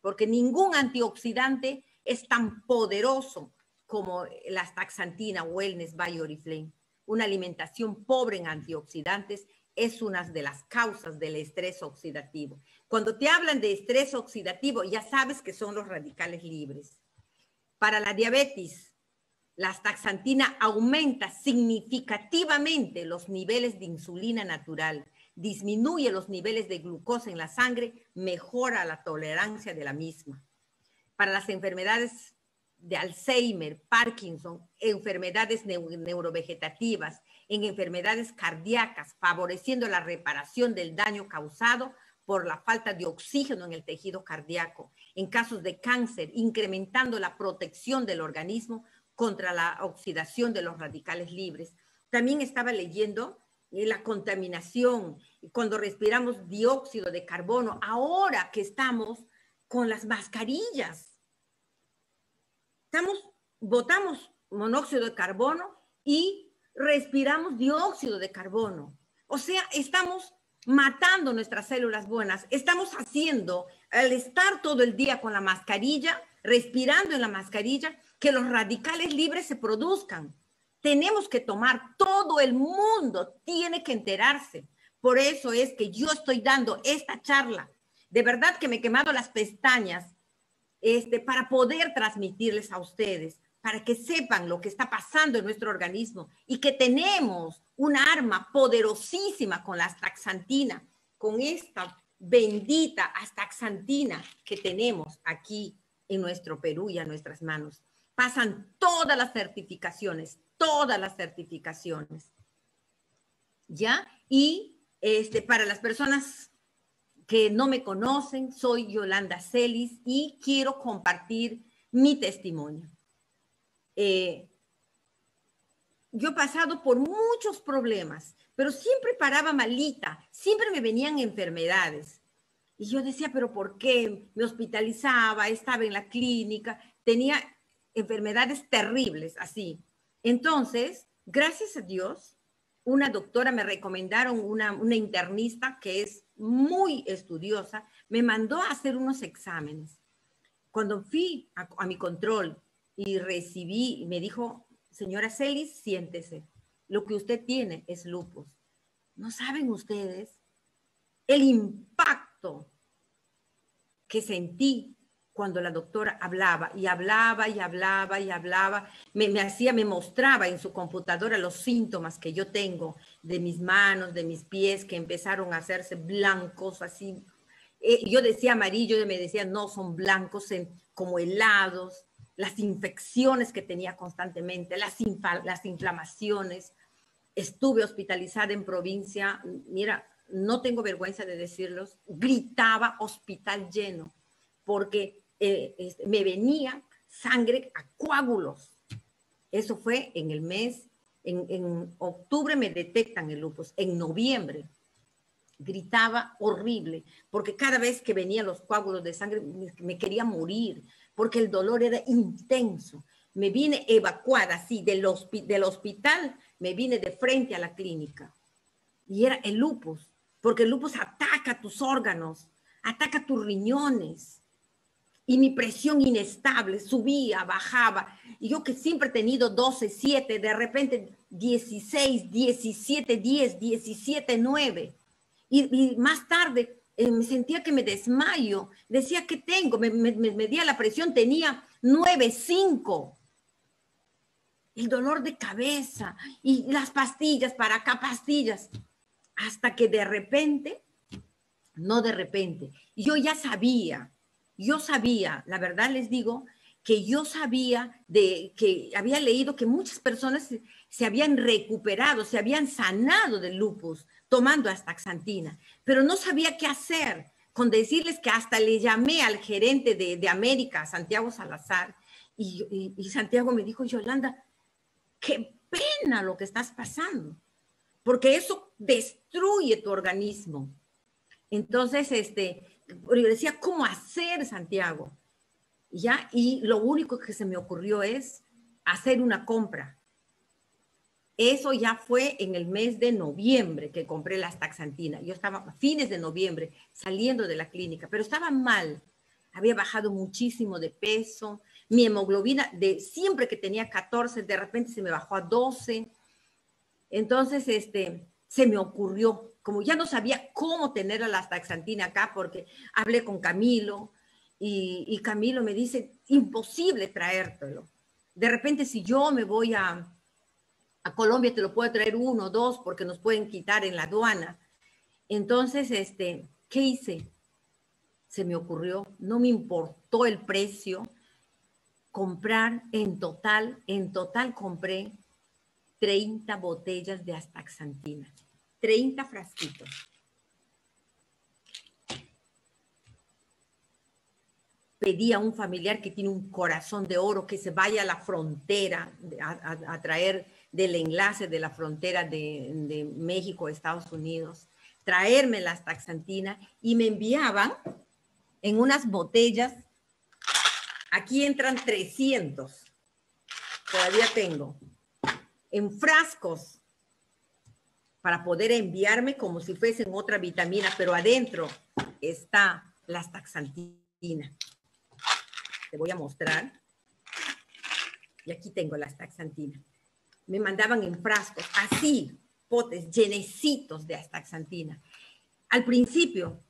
porque ningún antioxidante es tan poderoso como la taxantina Wellness by Oriflame. Una alimentación pobre en antioxidantes es una de las causas del estrés oxidativo. Cuando te hablan de estrés oxidativo, ya sabes que son los radicales libres. Para la diabetes, la astaxantina aumenta significativamente los niveles de insulina natural, disminuye los niveles de glucosa en la sangre, mejora la tolerancia de la misma. Para las enfermedades de Alzheimer, Parkinson, enfermedades neurovegetativas, en enfermedades cardíacas, favoreciendo la reparación del daño causado por la falta de oxígeno en el tejido cardíaco. En casos de cáncer, incrementando la protección del organismo contra la oxidación de los radicales libres. También estaba leyendo eh, la contaminación, cuando respiramos dióxido de carbono, ahora que estamos con las mascarillas. Estamos, botamos monóxido de carbono y respiramos dióxido de carbono. O sea, estamos matando nuestras células buenas. Estamos haciendo, al estar todo el día con la mascarilla, respirando en la mascarilla, que los radicales libres se produzcan. Tenemos que tomar, todo el mundo tiene que enterarse. Por eso es que yo estoy dando esta charla. De verdad que me he quemado las pestañas este, para poder transmitirles a ustedes, para que sepan lo que está pasando en nuestro organismo y que tenemos un arma poderosísima con la astaxantina, con esta bendita astaxantina que tenemos aquí en nuestro Perú y a nuestras manos pasan todas las certificaciones, todas las certificaciones. ¿Ya? Y este, para las personas que no me conocen, soy Yolanda Celis y quiero compartir mi testimonio. Eh, yo he pasado por muchos problemas, pero siempre paraba malita, siempre me venían enfermedades. Y yo decía, pero ¿por qué? Me hospitalizaba, estaba en la clínica, tenía enfermedades terribles, así. Entonces, gracias a Dios, una doctora me recomendaron, una, una internista que es muy estudiosa, me mandó a hacer unos exámenes. Cuando fui a, mi control y recibí, me dijo, señora Celis, siéntese, lo que usted tiene es lupus. ¿No saben ustedes el impacto que sentí cuando la doctora hablaba y hablaba y hablaba y hablaba, me, hacía, me mostraba en su computadora los síntomas que yo tengo de mis manos, de mis pies, que empezaron a hacerse blancos, así. Eh, yo decía amarillo, y me decía, no, son blancos como helados, las infecciones que tenía constantemente, las, las inflamaciones. Estuve hospitalizada en provincia, mira, no tengo vergüenza de decirlos, gritaba hospital lleno, porque eh, este, me venía sangre a coágulos. Eso fue en el mes, en, octubre me detectan el lupus, en noviembre gritaba horrible, porque cada vez que venían los coágulos de sangre me, quería morir, porque el dolor era intenso. Me vine evacuada así del, del hospital, me vine de frente a la clínica. Y era el lupus, porque el lupus ataca tus órganos, ataca tus riñones, y mi presión inestable subía, bajaba. Y yo que siempre he tenido 12, 7, de repente 16, 17, 10, 17, 9. Y, más tarde eh, me sentía que me desmayo. Decía, ¿qué tengo? Me, me, me medía la presión, tenía 9, 5. El dolor de cabeza y las pastillas para acá, pastillas. Hasta que de repente, no de repente, yo ya sabía yo sabía, la verdad les digo, que yo sabía de que había leído que muchas personas se, habían recuperado, se habían sanado del lupus tomando astaxantina, pero no sabía qué hacer. con decirles que hasta le llamé al gerente de, de América, Santiago Salazar, y, y, Santiago me dijo, Yolanda, qué pena lo que estás pasando, porque eso destruye tu organismo. Entonces, este, yo decía, ¿cómo hacer, Santiago? ¿Ya? Y lo único que se me ocurrió es hacer una compra. Eso ya fue en el mes de noviembre que compré las taxantinas. Yo estaba a fines de noviembre saliendo de la clínica, pero estaba mal. Había bajado muchísimo de peso. Mi hemoglobina, de siempre que tenía 14, de repente se me bajó a 12. Entonces, este, se me ocurrió, como ya no sabía cómo tener a la taxantina acá, porque hablé con Camilo y, Camilo me dice, imposible traértelo. De repente, si yo me voy a, a Colombia, te lo puedo traer uno o dos porque nos pueden quitar en la aduana. Entonces, este, ¿qué hice? Se me ocurrió, no me importó el precio, comprar en total, en total compré 30 botellas de astaxantina, 30 frasquitos. pedí a un familiar que tiene un corazón de oro que se vaya a la frontera a, traer del enlace de la frontera de, de México, Estados Unidos, traerme las taxantinas y me enviaban en unas botellas, aquí entran 300, todavía tengo, en frascos para poder enviarme como si fuesen otra vitamina, pero adentro está las taxantinas te voy a mostrar. Y aquí tengo las taxantinas. Me mandaban en frascos, así, potes llenecitos de astaxantina. Al principio,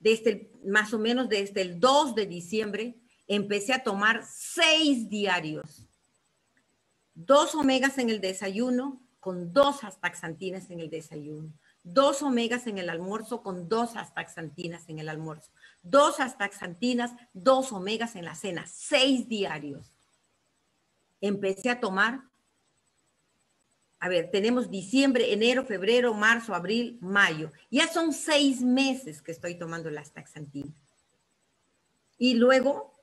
desde más o menos desde el 2 de diciembre, empecé a tomar seis diarios. Dos omegas en el desayuno, con dos astaxantinas en el desayuno. Dos omegas en el almuerzo, con dos astaxantinas en el almuerzo dos astaxantinas, dos omegas en la cena, seis diarios. Empecé a tomar, a ver, tenemos diciembre, enero, febrero, marzo, abril, mayo. Ya son seis meses que estoy tomando la astaxantina. Y luego,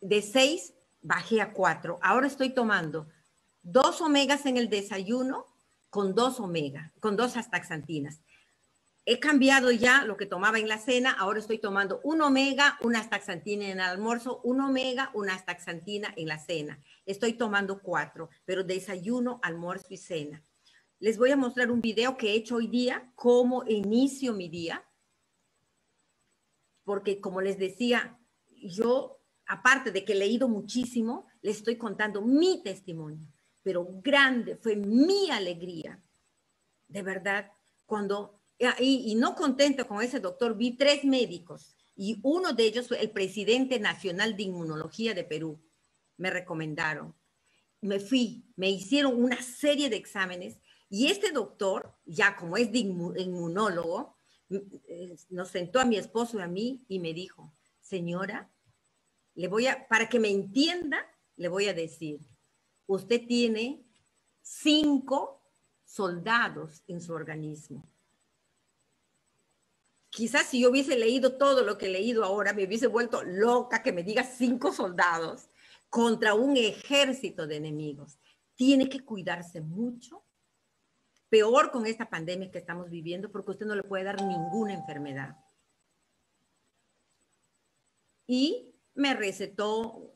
de seis, bajé a cuatro. Ahora estoy tomando dos omegas en el desayuno con dos omega, con dos astaxantinas he cambiado ya lo que tomaba en la cena, ahora estoy tomando un omega, una astaxantina en el almuerzo, un omega, una astaxantina en la cena. Estoy tomando cuatro, pero desayuno, almuerzo y cena. Les voy a mostrar un video que he hecho hoy día, cómo inicio mi día, porque como les decía, yo, aparte de que he leído muchísimo, les estoy contando mi testimonio, pero grande fue mi alegría, de verdad, cuando y, no contento con ese doctor, vi tres médicos y uno de ellos fue el presidente nacional de inmunología de Perú. Me recomendaron. Me fui, me hicieron una serie de exámenes y este doctor, ya como es de inmunólogo, nos sentó a mi esposo y a mí y me dijo, señora, le voy a, para que me entienda, le voy a decir, usted tiene cinco soldados en su organismo quizás si yo hubiese leído todo lo que he leído ahora, me hubiese vuelto loca que me diga cinco soldados contra un ejército de enemigos. Tiene que cuidarse mucho. Peor con esta pandemia que estamos viviendo, porque usted no le puede dar ninguna enfermedad. Y me recetó,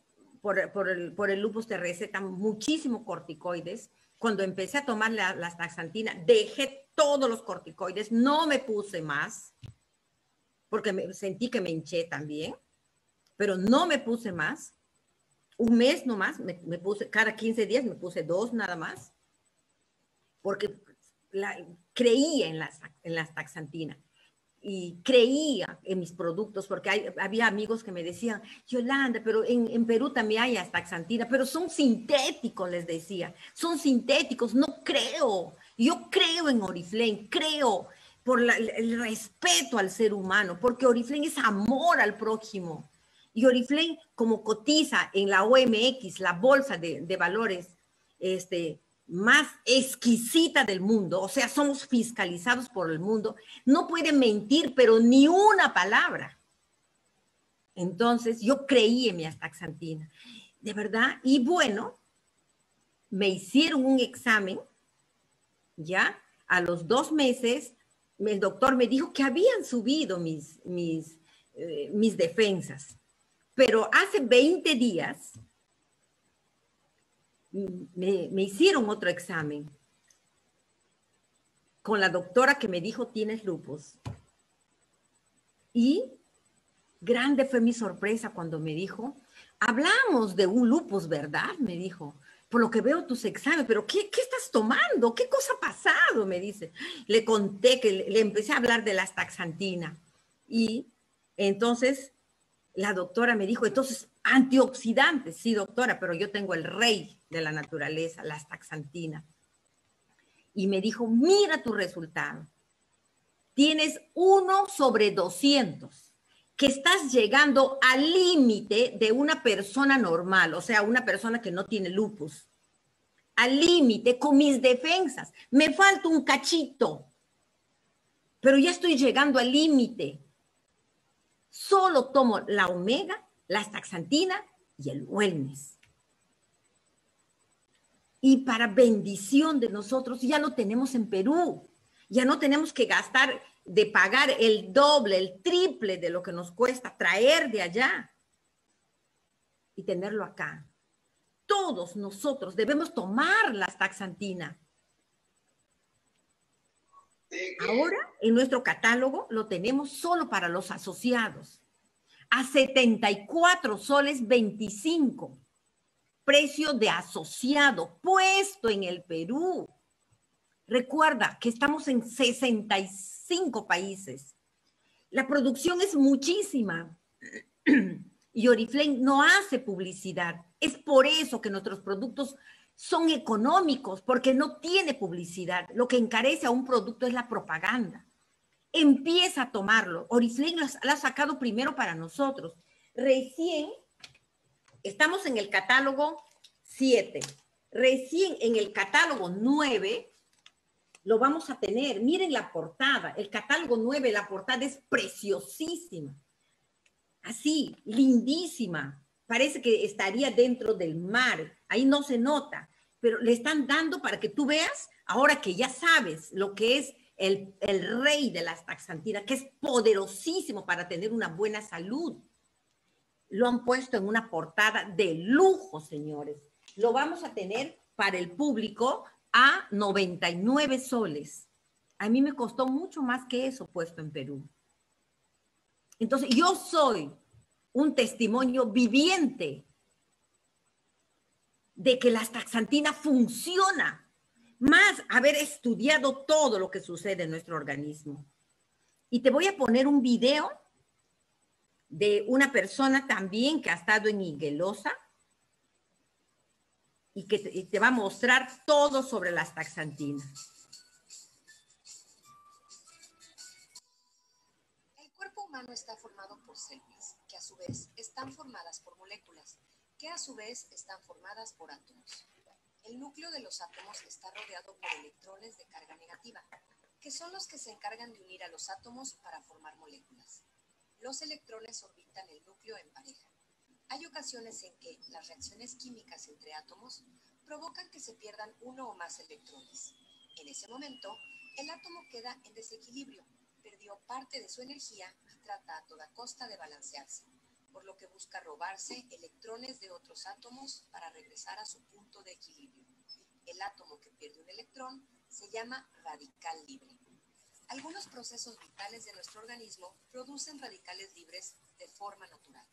por, por, el, lupus te recetan muchísimo corticoides. Cuando empecé a tomar la, taxantinas, dejé todos los corticoides, no me puse más porque me, sentí que me hinché también, pero no me puse más. Un mes nomás, me, me puse, cada 15 días me puse dos nada más, porque creía en las, en las taxantinas y creía en mis productos, porque había amigos que me decían, Yolanda, pero en, en Perú también hay astaxantina, pero son sintéticos, les decía, son sintéticos, no creo. Yo creo en Oriflame, creo por el respeto al ser humano, porque Oriflame es amor al prójimo. Y Oriflame, como cotiza en la OMX, la bolsa de, valores, este, más exquisita del mundo, o sea, somos fiscalizados por el mundo, no puede mentir, pero ni una palabra. Entonces, yo creí en mi astaxantina, de verdad, y bueno, me hicieron un examen, ya, a los dos meses, el doctor me dijo que habían subido mis, mis, eh, defensas, pero hace 20 días me, hicieron otro examen con la doctora que me dijo tienes lupus. Y grande fue mi sorpresa cuando me dijo, hablamos de un lupus, ¿verdad? Me dijo, por lo que veo tus exámenes, pero ¿qué, estás tomando? ¿Qué cosa ha pasado? Me dice. Le conté que le, le empecé a hablar de la astaxantina. Y entonces la doctora me dijo, entonces, antioxidantes, sí, doctora, pero yo tengo el rey de la naturaleza, la astaxantina. Y me dijo, mira tu resultado. Tienes uno sobre 200, que estás llegando al límite de una persona normal, o sea, una persona que no tiene lupus. Al límite con mis defensas. Me falta un cachito, pero ya estoy llegando al límite solo tomo la omega, la astaxantina y el wellness. Y para bendición de nosotros, ya lo tenemos en Perú. Ya no tenemos que gastar de pagar el doble, el triple de lo que nos cuesta traer de allá y tenerlo acá. Todos nosotros debemos tomar la astaxantina. Ahora en nuestro catálogo lo tenemos solo para los asociados. A 74 soles 25. Precio de asociado puesto en el Perú. Recuerda que estamos en 65 países. La producción es muchísima. Y Oriflame no hace publicidad. Es por eso que nuestros productos son económicos porque no tiene publicidad. Lo que encarece a un producto es la propaganda. Empieza a tomarlo. Oriflame la ha sacado primero para nosotros. Recién estamos en el catálogo 7. Recién en el catálogo 9 lo vamos a tener. Miren la portada. El catálogo 9, la portada es preciosísima. Así, lindísima parece que estaría dentro del mar, ahí no se nota, pero le están dando para que tú veas, ahora que ya sabes lo que es el, rey de las taxantinas, que es poderosísimo para tener una buena salud. Lo han puesto en una portada de lujo, señores. Lo vamos a tener para el público a 99 soles. A mí me costó mucho más que eso puesto en Perú. Entonces, yo soy un testimonio viviente de que la astaxantina funciona, más haber estudiado todo lo que sucede en nuestro organismo. Y te voy a poner un video de una persona también que ha estado en Iguelosa y que te, te va a mostrar todo sobre la astaxantina. El cuerpo humano está formado por células a su vez están formadas por moléculas, que a su vez están formadas por átomos. El núcleo de los átomos está rodeado por electrones de carga negativa, que son los que se encargan de unir a los átomos para formar moléculas. Los electrones orbitan el núcleo en pareja. Hay ocasiones en que las reacciones químicas entre átomos provocan que se pierdan uno o más electrones. En ese momento, el átomo queda en desequilibrio, perdió parte de su energía trata a toda costa de balancearse, por lo que busca robarse electrones de otros átomos para regresar a su punto de equilibrio. El átomo que pierde un electrón se llama radical libre. Algunos procesos vitales de nuestro organismo producen radicales libres de forma natural.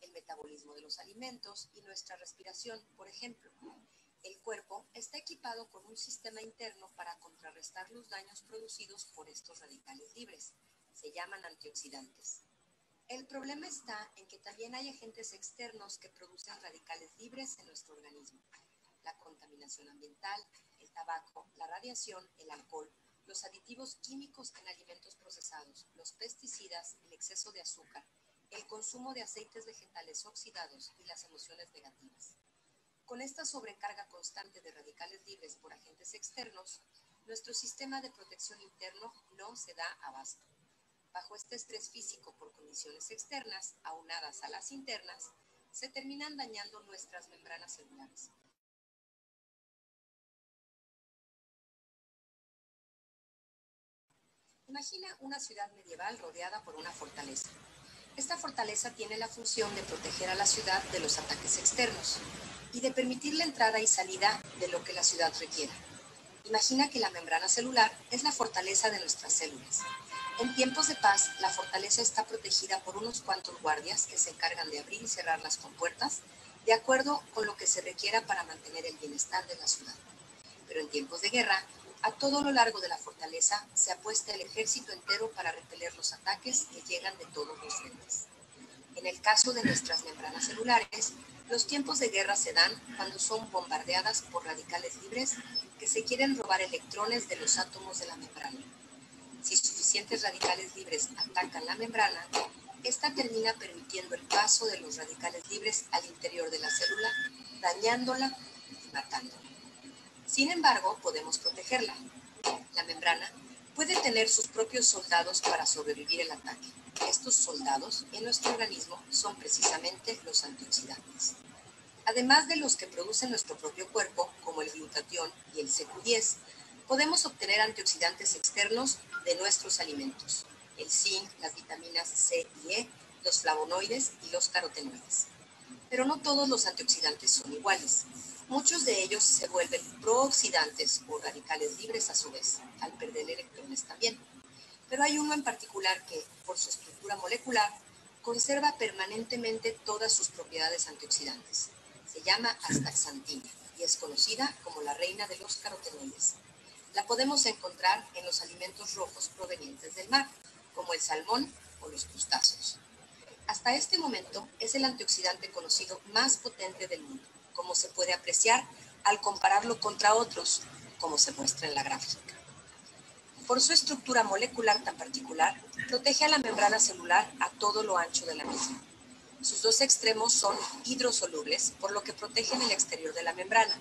El metabolismo de los alimentos y nuestra respiración, por ejemplo. El cuerpo está equipado con un sistema interno para contrarrestar los daños producidos por estos radicales libres se llaman antioxidantes. El problema está en que también hay agentes externos que producen radicales libres en nuestro organismo. La contaminación ambiental, el tabaco, la radiación, el alcohol, los aditivos químicos en alimentos procesados, los pesticidas, el exceso de azúcar, el consumo de aceites vegetales oxidados y las emociones negativas. Con esta sobrecarga constante de radicales libres por agentes externos, nuestro sistema de protección interno no se da abasto. Bajo este estrés físico por condiciones externas, aunadas a las internas, se terminan dañando nuestras membranas celulares. Imagina una ciudad medieval rodeada por una fortaleza. Esta fortaleza tiene la función de proteger a la ciudad de los ataques externos y de permitir la entrada y salida de lo que la ciudad requiera. Imagina que la membrana celular es la fortaleza de nuestras células. En tiempos de paz, la fortaleza está protegida por unos cuantos guardias que se encargan de abrir y cerrar las compuertas de acuerdo con lo que se requiera para mantener el bienestar de la ciudad. Pero en tiempos de guerra, a todo lo largo de la fortaleza se apuesta el ejército entero para repeler los ataques que llegan de todos los frentes. En el caso de nuestras membranas celulares, los tiempos de guerra se dan cuando son bombardeadas por radicales libres que se quieren robar electrones de los átomos de la membrana. Radicales libres atacan la membrana, esta termina permitiendo el paso de los radicales libres al interior de la célula, dañándola y matándola. Sin embargo, podemos protegerla. La membrana puede tener sus propios soldados para sobrevivir el ataque. Estos soldados en nuestro organismo son precisamente los antioxidantes. Además de los que produce nuestro propio cuerpo, como el glutatión y el CQ10, podemos obtener antioxidantes externos de nuestros alimentos, el zinc, las vitaminas C y E, los flavonoides y los carotenoides. Pero no todos los antioxidantes son iguales. Muchos de ellos se vuelven prooxidantes o radicales libres a su vez, al perder electrones también. Pero hay uno en particular que, por su estructura molecular, conserva permanentemente todas sus propiedades antioxidantes. Se llama astaxantina y es conocida como la reina de los carotenoides. La podemos encontrar en los alimentos rojos provenientes del mar, como el salmón o los crustáceos. Hasta este momento es el antioxidante conocido más potente del mundo como se puede apreciar al compararlo contra otros, como se muestra en la gráfica. Por su estructura molecular tan particular, protege a la membrana celular a todo lo ancho de la misma. Sus dos extremos son hidrosolubles, por lo que protegen el exterior de la membrana,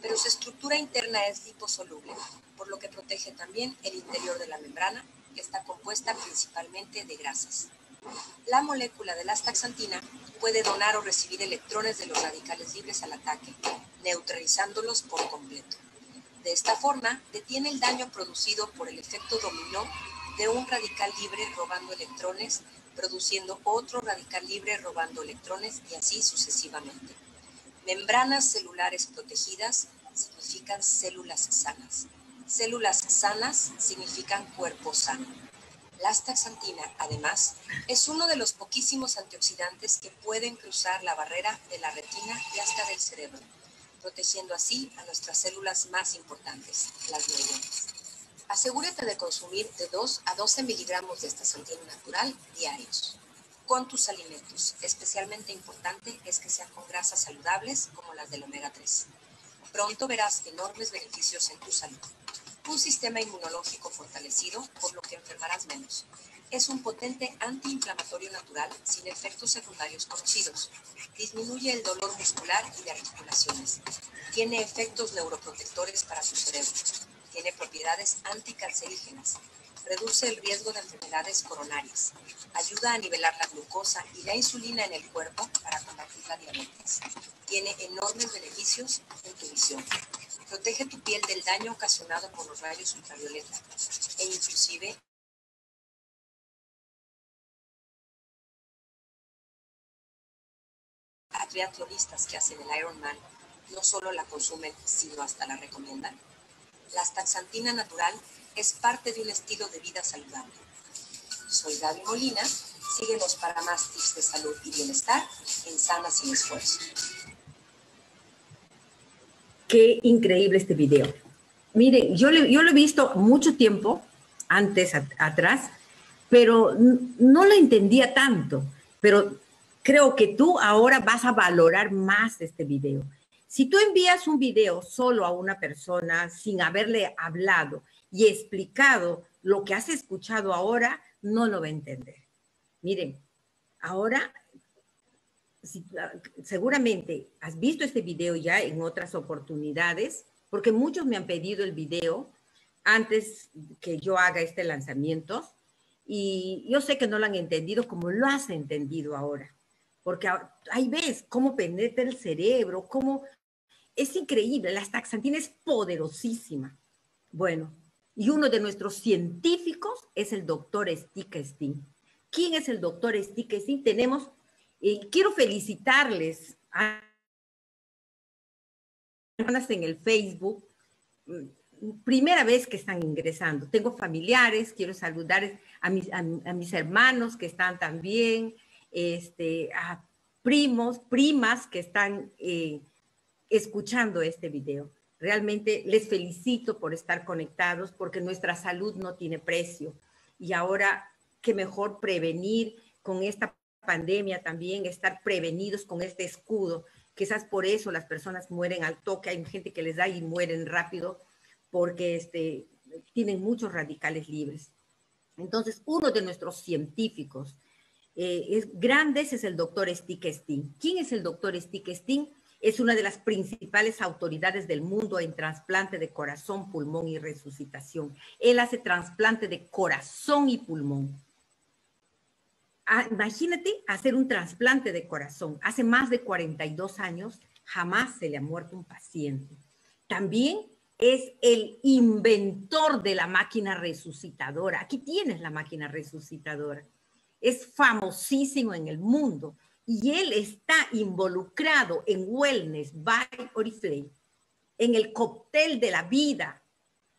pero su estructura interna es liposoluble, por lo que protege también el interior de la membrana, que está compuesta principalmente de grasas. La molécula de la astaxantina puede donar o recibir electrones de los radicales libres al ataque, neutralizándolos por completo. De esta forma, detiene el daño producido por el efecto dominó de un radical libre robando electrones, produciendo otro radical libre robando electrones y así sucesivamente. Membranas celulares protegidas significan células sanas. Células sanas significan cuerpo sano. La astaxantina, además, es uno de los poquísimos antioxidantes que pueden cruzar la barrera de la retina y hasta del cerebro, protegiendo así a nuestras células más importantes, las neuronas. Asegúrate de consumir de 2 a 12 miligramos de astaxantina natural diarios con tus alimentos. Especialmente importante es que sean con grasas saludables como las del omega 3. Pronto verás enormes beneficios en tu salud un sistema inmunológico fortalecido, por lo que enfermarás menos. Es un potente antiinflamatorio natural sin efectos secundarios conocidos. Disminuye el dolor muscular y de articulaciones. Tiene efectos neuroprotectores para tu cerebro. Tiene propiedades anticancerígenas. Reduce el riesgo de enfermedades coronarias. Ayuda a nivelar la glucosa y la insulina en el cuerpo para combatir la diabetes. Tiene enormes beneficios en tu visión protege tu piel del daño ocasionado por los rayos ultravioleta e inclusive a triatlonistas que hacen el Ironman no solo la consumen, sino hasta la recomiendan. La astaxantina natural es parte de un estilo de vida saludable. Soy Gaby Molina. Síguenos para más tips de salud y bienestar en Sana Sin Esfuerzo. Qué increíble este video. Miren, yo, yo lo he visto mucho tiempo, antes, atrás, pero no lo entendía tanto. Pero creo que tú ahora vas a valorar más este video. Si tú envías un video solo a una persona sin haberle hablado y explicado lo que has escuchado ahora, no lo va a entender. Miren, ahora seguramente has visto este video ya en otras oportunidades, porque muchos me han pedido el video antes que yo haga este lanzamiento y yo sé que no lo han entendido como lo has entendido ahora, porque ahí ves cómo penetra el cerebro, cómo es increíble, la taxantina es poderosísima. Bueno, y uno de nuestros científicos es el doctor Stick Steen. ¿Quién es el doctor Stick Steen? Tenemos, eh, quiero felicitarles a en el Facebook, mm, primera vez que están ingresando. Tengo familiares, quiero saludar a mis, a, mis hermanos que están también, este, a primos, primas que están eh, escuchando este video. Realmente les felicito por estar conectados porque nuestra salud no tiene precio. Y ahora, qué mejor prevenir con esta pandemia también, estar prevenidos con este escudo. Quizás por eso las personas mueren al toque. Hay gente que les da y mueren rápido porque este, tienen muchos radicales libres. Entonces, uno de nuestros científicos eh, es, grandes es el doctor Stick Steen. ¿Quién es el doctor Stick Steen? Es una de las principales autoridades del mundo en trasplante de corazón, pulmón y resucitación. Él hace trasplante de corazón y pulmón. Ah, imagínate hacer un trasplante de corazón. Hace más de 42 años jamás se le ha muerto un paciente. También es el inventor de la máquina resucitadora. Aquí tienes la máquina resucitadora. Es famosísimo en el mundo y él está involucrado en Wellness by Oriflame, en el cóctel de la vida,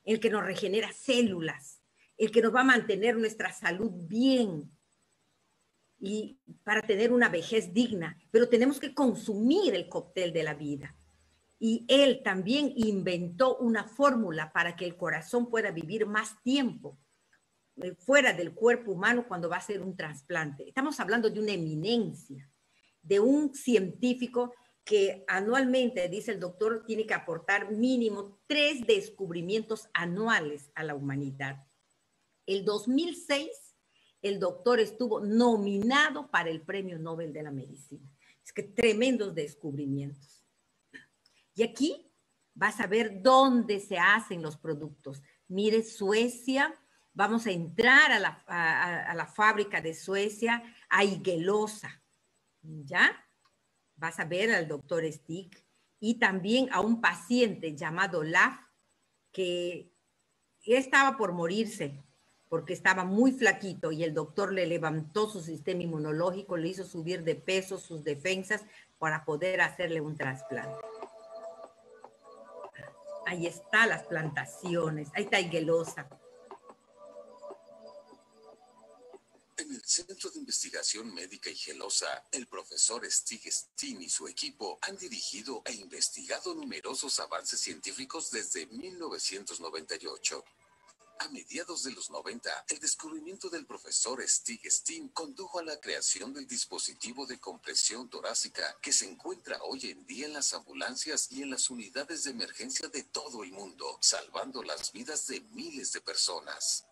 el que nos regenera células, el que nos va a mantener nuestra salud bien y para tener una vejez digna, pero tenemos que consumir el cóctel de la vida. Y él también inventó una fórmula para que el corazón pueda vivir más tiempo eh, fuera del cuerpo humano cuando va a ser un trasplante. Estamos hablando de una eminencia de un científico que anualmente, dice el doctor, tiene que aportar mínimo tres descubrimientos anuales a la humanidad. El 2006, el doctor estuvo nominado para el Premio Nobel de la Medicina. Es que tremendos descubrimientos. Y aquí vas a ver dónde se hacen los productos. Mire, Suecia, vamos a entrar a la, a la fábrica de Suecia, a Higuelosa ¿ya? Vas a ver al doctor Stick y también a un paciente llamado Laf que estaba por morirse porque estaba muy flaquito y el doctor le levantó su sistema inmunológico, le hizo subir de peso sus defensas para poder hacerle un trasplante. Ahí está las plantaciones, ahí está Higuelosa. En el Centro de Investigación Médica y Gelosa, el profesor Stig Steen y su equipo han dirigido e investigado numerosos avances científicos desde 1998. A mediados de los 90, el descubrimiento del profesor Stig Steen condujo a la creación del dispositivo de compresión torácica que se encuentra hoy en día en las ambulancias y en las unidades de emergencia de todo el mundo, salvando las vidas de miles de personas.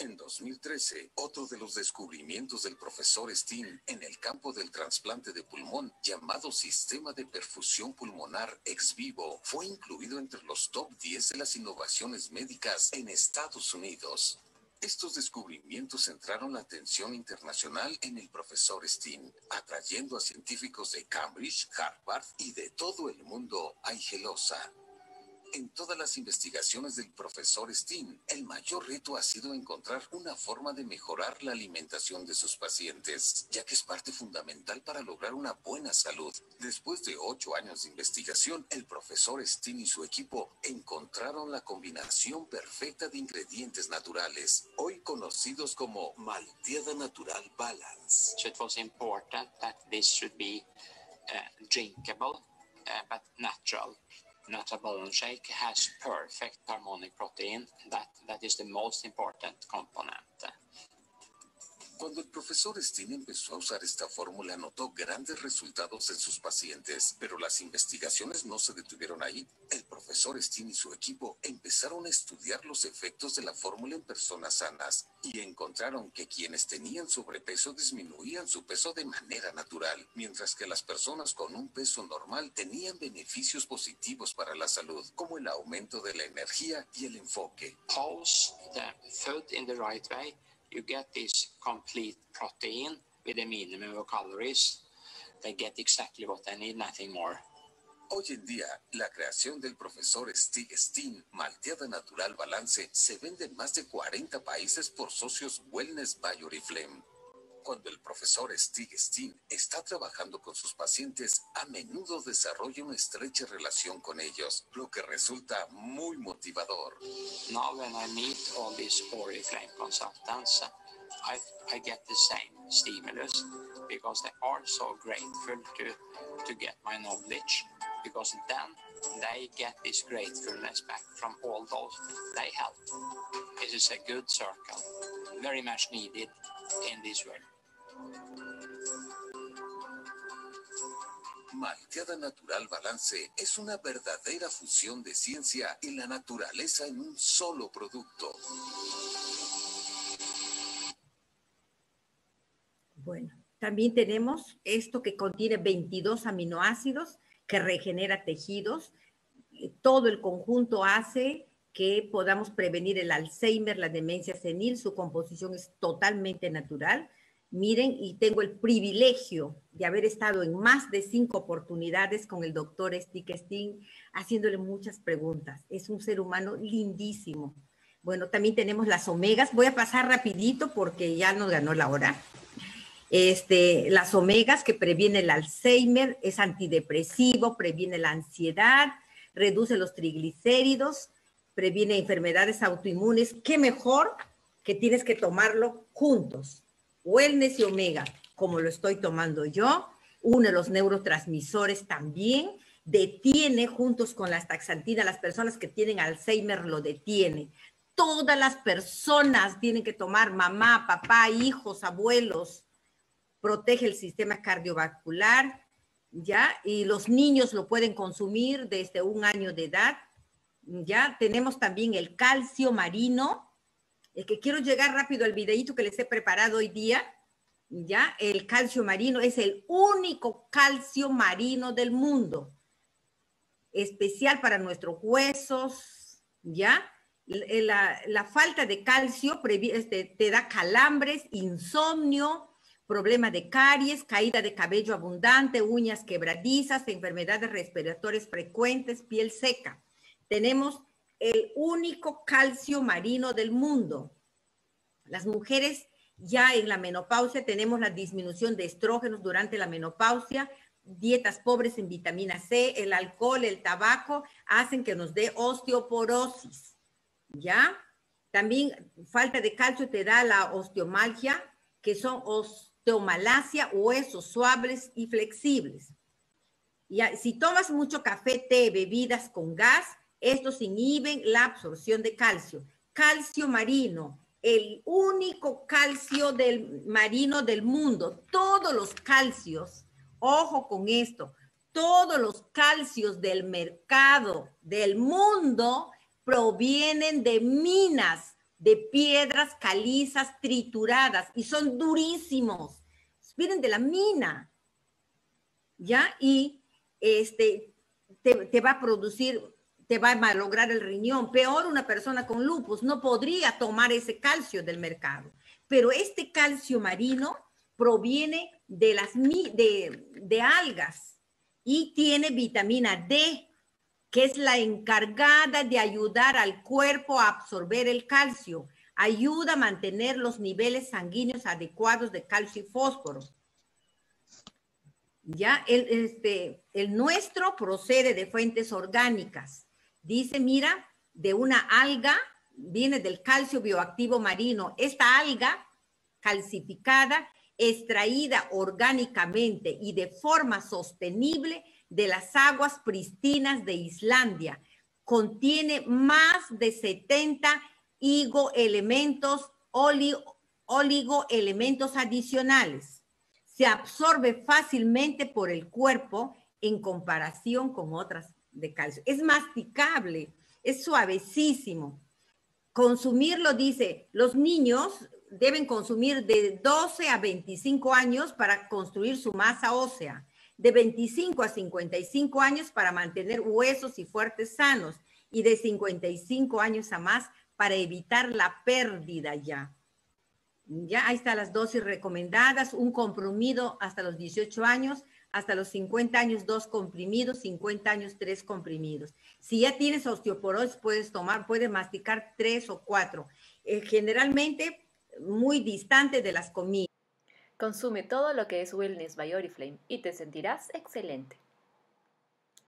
En 2013, otro de los descubrimientos del profesor Steen en el campo del trasplante de pulmón, llamado Sistema de Perfusión Pulmonar Ex Vivo, fue incluido entre los top 10 de las innovaciones médicas en Estados Unidos. Estos descubrimientos centraron la atención internacional en el profesor Steen, atrayendo a científicos de Cambridge, Harvard y de todo el mundo a Igelosa. En todas las investigaciones del profesor Steen, el mayor reto ha sido encontrar una forma de mejorar la alimentación de sus pacientes, ya que es parte fundamental para lograr una buena salud. Después de ocho años de investigación, el profesor Steen y su equipo encontraron la combinación perfecta de ingredientes naturales, hoy conocidos como Malteada Natural Balance. it was important that this should be uh, drinkable, uh, but natural. Balloon shake has perfect harmonic protein. That, that is the most important component. Cuando el profesor Steen empezó a usar esta fórmula, notó grandes resultados en sus pacientes, pero las investigaciones no se detuvieron ahí. El profesor Steen y su equipo empezaron a estudiar los efectos de la fórmula en personas sanas y encontraron que quienes tenían sobrepeso disminuían su peso de manera natural, mientras que las personas con un peso normal tenían beneficios positivos para la salud, como el aumento de la energía y el enfoque. Pulse in the right way you get this complete protein with a minimum of calories. They get exactly what they need, nothing more. Hoy en día, la creación del profesor Stig Steen, Malteada Natural Balance, se vende en más de 40 países por socios Wellness by Oriflame. Cuando el profesor Stig Steen está trabajando con sus pacientes, a menudo desarrolla una estrecha relación con ellos, lo que resulta muy motivador. Now when I meet all these Oriflame consultants, I, get the same stimulus because they are so grateful to, to get my knowledge because then they get this gratefulness back from all those they help. It is a good circle, very much needed in this world. Malteada Natural Balance es una verdadera fusión de ciencia y la naturaleza en un solo producto. Bueno, también tenemos esto que contiene 22 aminoácidos que regenera tejidos. Todo el conjunto hace que podamos prevenir el Alzheimer, la demencia senil. Su composición es totalmente natural Miren, y tengo el privilegio de haber estado en más de cinco oportunidades con el doctor Stick Sting, haciéndole muchas preguntas. Es un ser humano lindísimo. Bueno, también tenemos las omegas. Voy a pasar rapidito porque ya nos ganó la hora. Este, las omegas que previene el Alzheimer, es antidepresivo, previene la ansiedad, reduce los triglicéridos, previene enfermedades autoinmunes. ¿Qué mejor que tienes que tomarlo juntos? Wellness y Omega, como lo estoy tomando yo, une los neurotransmisores también, detiene juntos con la taxantina, las personas que tienen Alzheimer lo detiene. Todas las personas tienen que tomar, mamá, papá, hijos, abuelos, protege el sistema cardiovascular, ¿ya? Y los niños lo pueden consumir desde un año de edad, ¿ya? Tenemos también el calcio marino, el que quiero llegar rápido al videíto que les he preparado hoy día, ya, el calcio marino es el único calcio marino del mundo, especial para nuestros huesos, ya. La, falta de calcio este, te da calambres, insomnio, problema de caries, caída de cabello abundante, uñas quebradizas, enfermedades respiratorias frecuentes, piel seca. Tenemos el único calcio marino del mundo. Las mujeres ya en la menopausia tenemos la disminución de estrógenos durante la menopausia, dietas pobres en vitamina C, el alcohol, el tabaco hacen que nos dé osteoporosis. ¿Ya? También falta de calcio te da la osteomalgia, que son osteomalacia, huesos suaves y flexibles. Y si tomas mucho café, té, bebidas con gas, estos inhiben la absorción de calcio. Calcio marino, el único calcio del marino del mundo. Todos los calcios, ojo con esto, todos los calcios del mercado del mundo provienen de minas de piedras calizas trituradas y son durísimos. Vienen de la mina. ¿Ya? Y este te, te va a producir te va a malograr el riñón. Peor una persona con lupus no podría tomar ese calcio del mercado. Pero este calcio marino proviene de las de, algas y tiene vitamina D, que es la encargada de ayudar al cuerpo a absorber el calcio. Ayuda a mantener los niveles sanguíneos adecuados de calcio y fósforo. Ya, el, este, el nuestro procede de fuentes orgánicas Dice, mira, de una alga, viene del calcio bioactivo marino. Esta alga calcificada, extraída orgánicamente y de forma sostenible de las aguas pristinas de Islandia, contiene más de 70 elementos oligoelementos adicionales. Se absorbe fácilmente por el cuerpo en comparación con otras de calcio. Es masticable, es suavecísimo. Consumirlo, dice, los niños deben consumir de 12 a 25 años para construir su masa ósea, de 25 a 55 años para mantener huesos y fuertes sanos y de 55 años a más para evitar la pérdida ya. Ya ahí están las dosis recomendadas, un comprimido hasta los 18 años, hasta los 50 años dos comprimidos, 50 años tres comprimidos. Si ya tienes osteoporosis, puedes tomar, puedes masticar tres o cuatro. Eh, generalmente muy distante de las comidas. Consume todo lo que es Wellness by Oriflame y te sentirás excelente.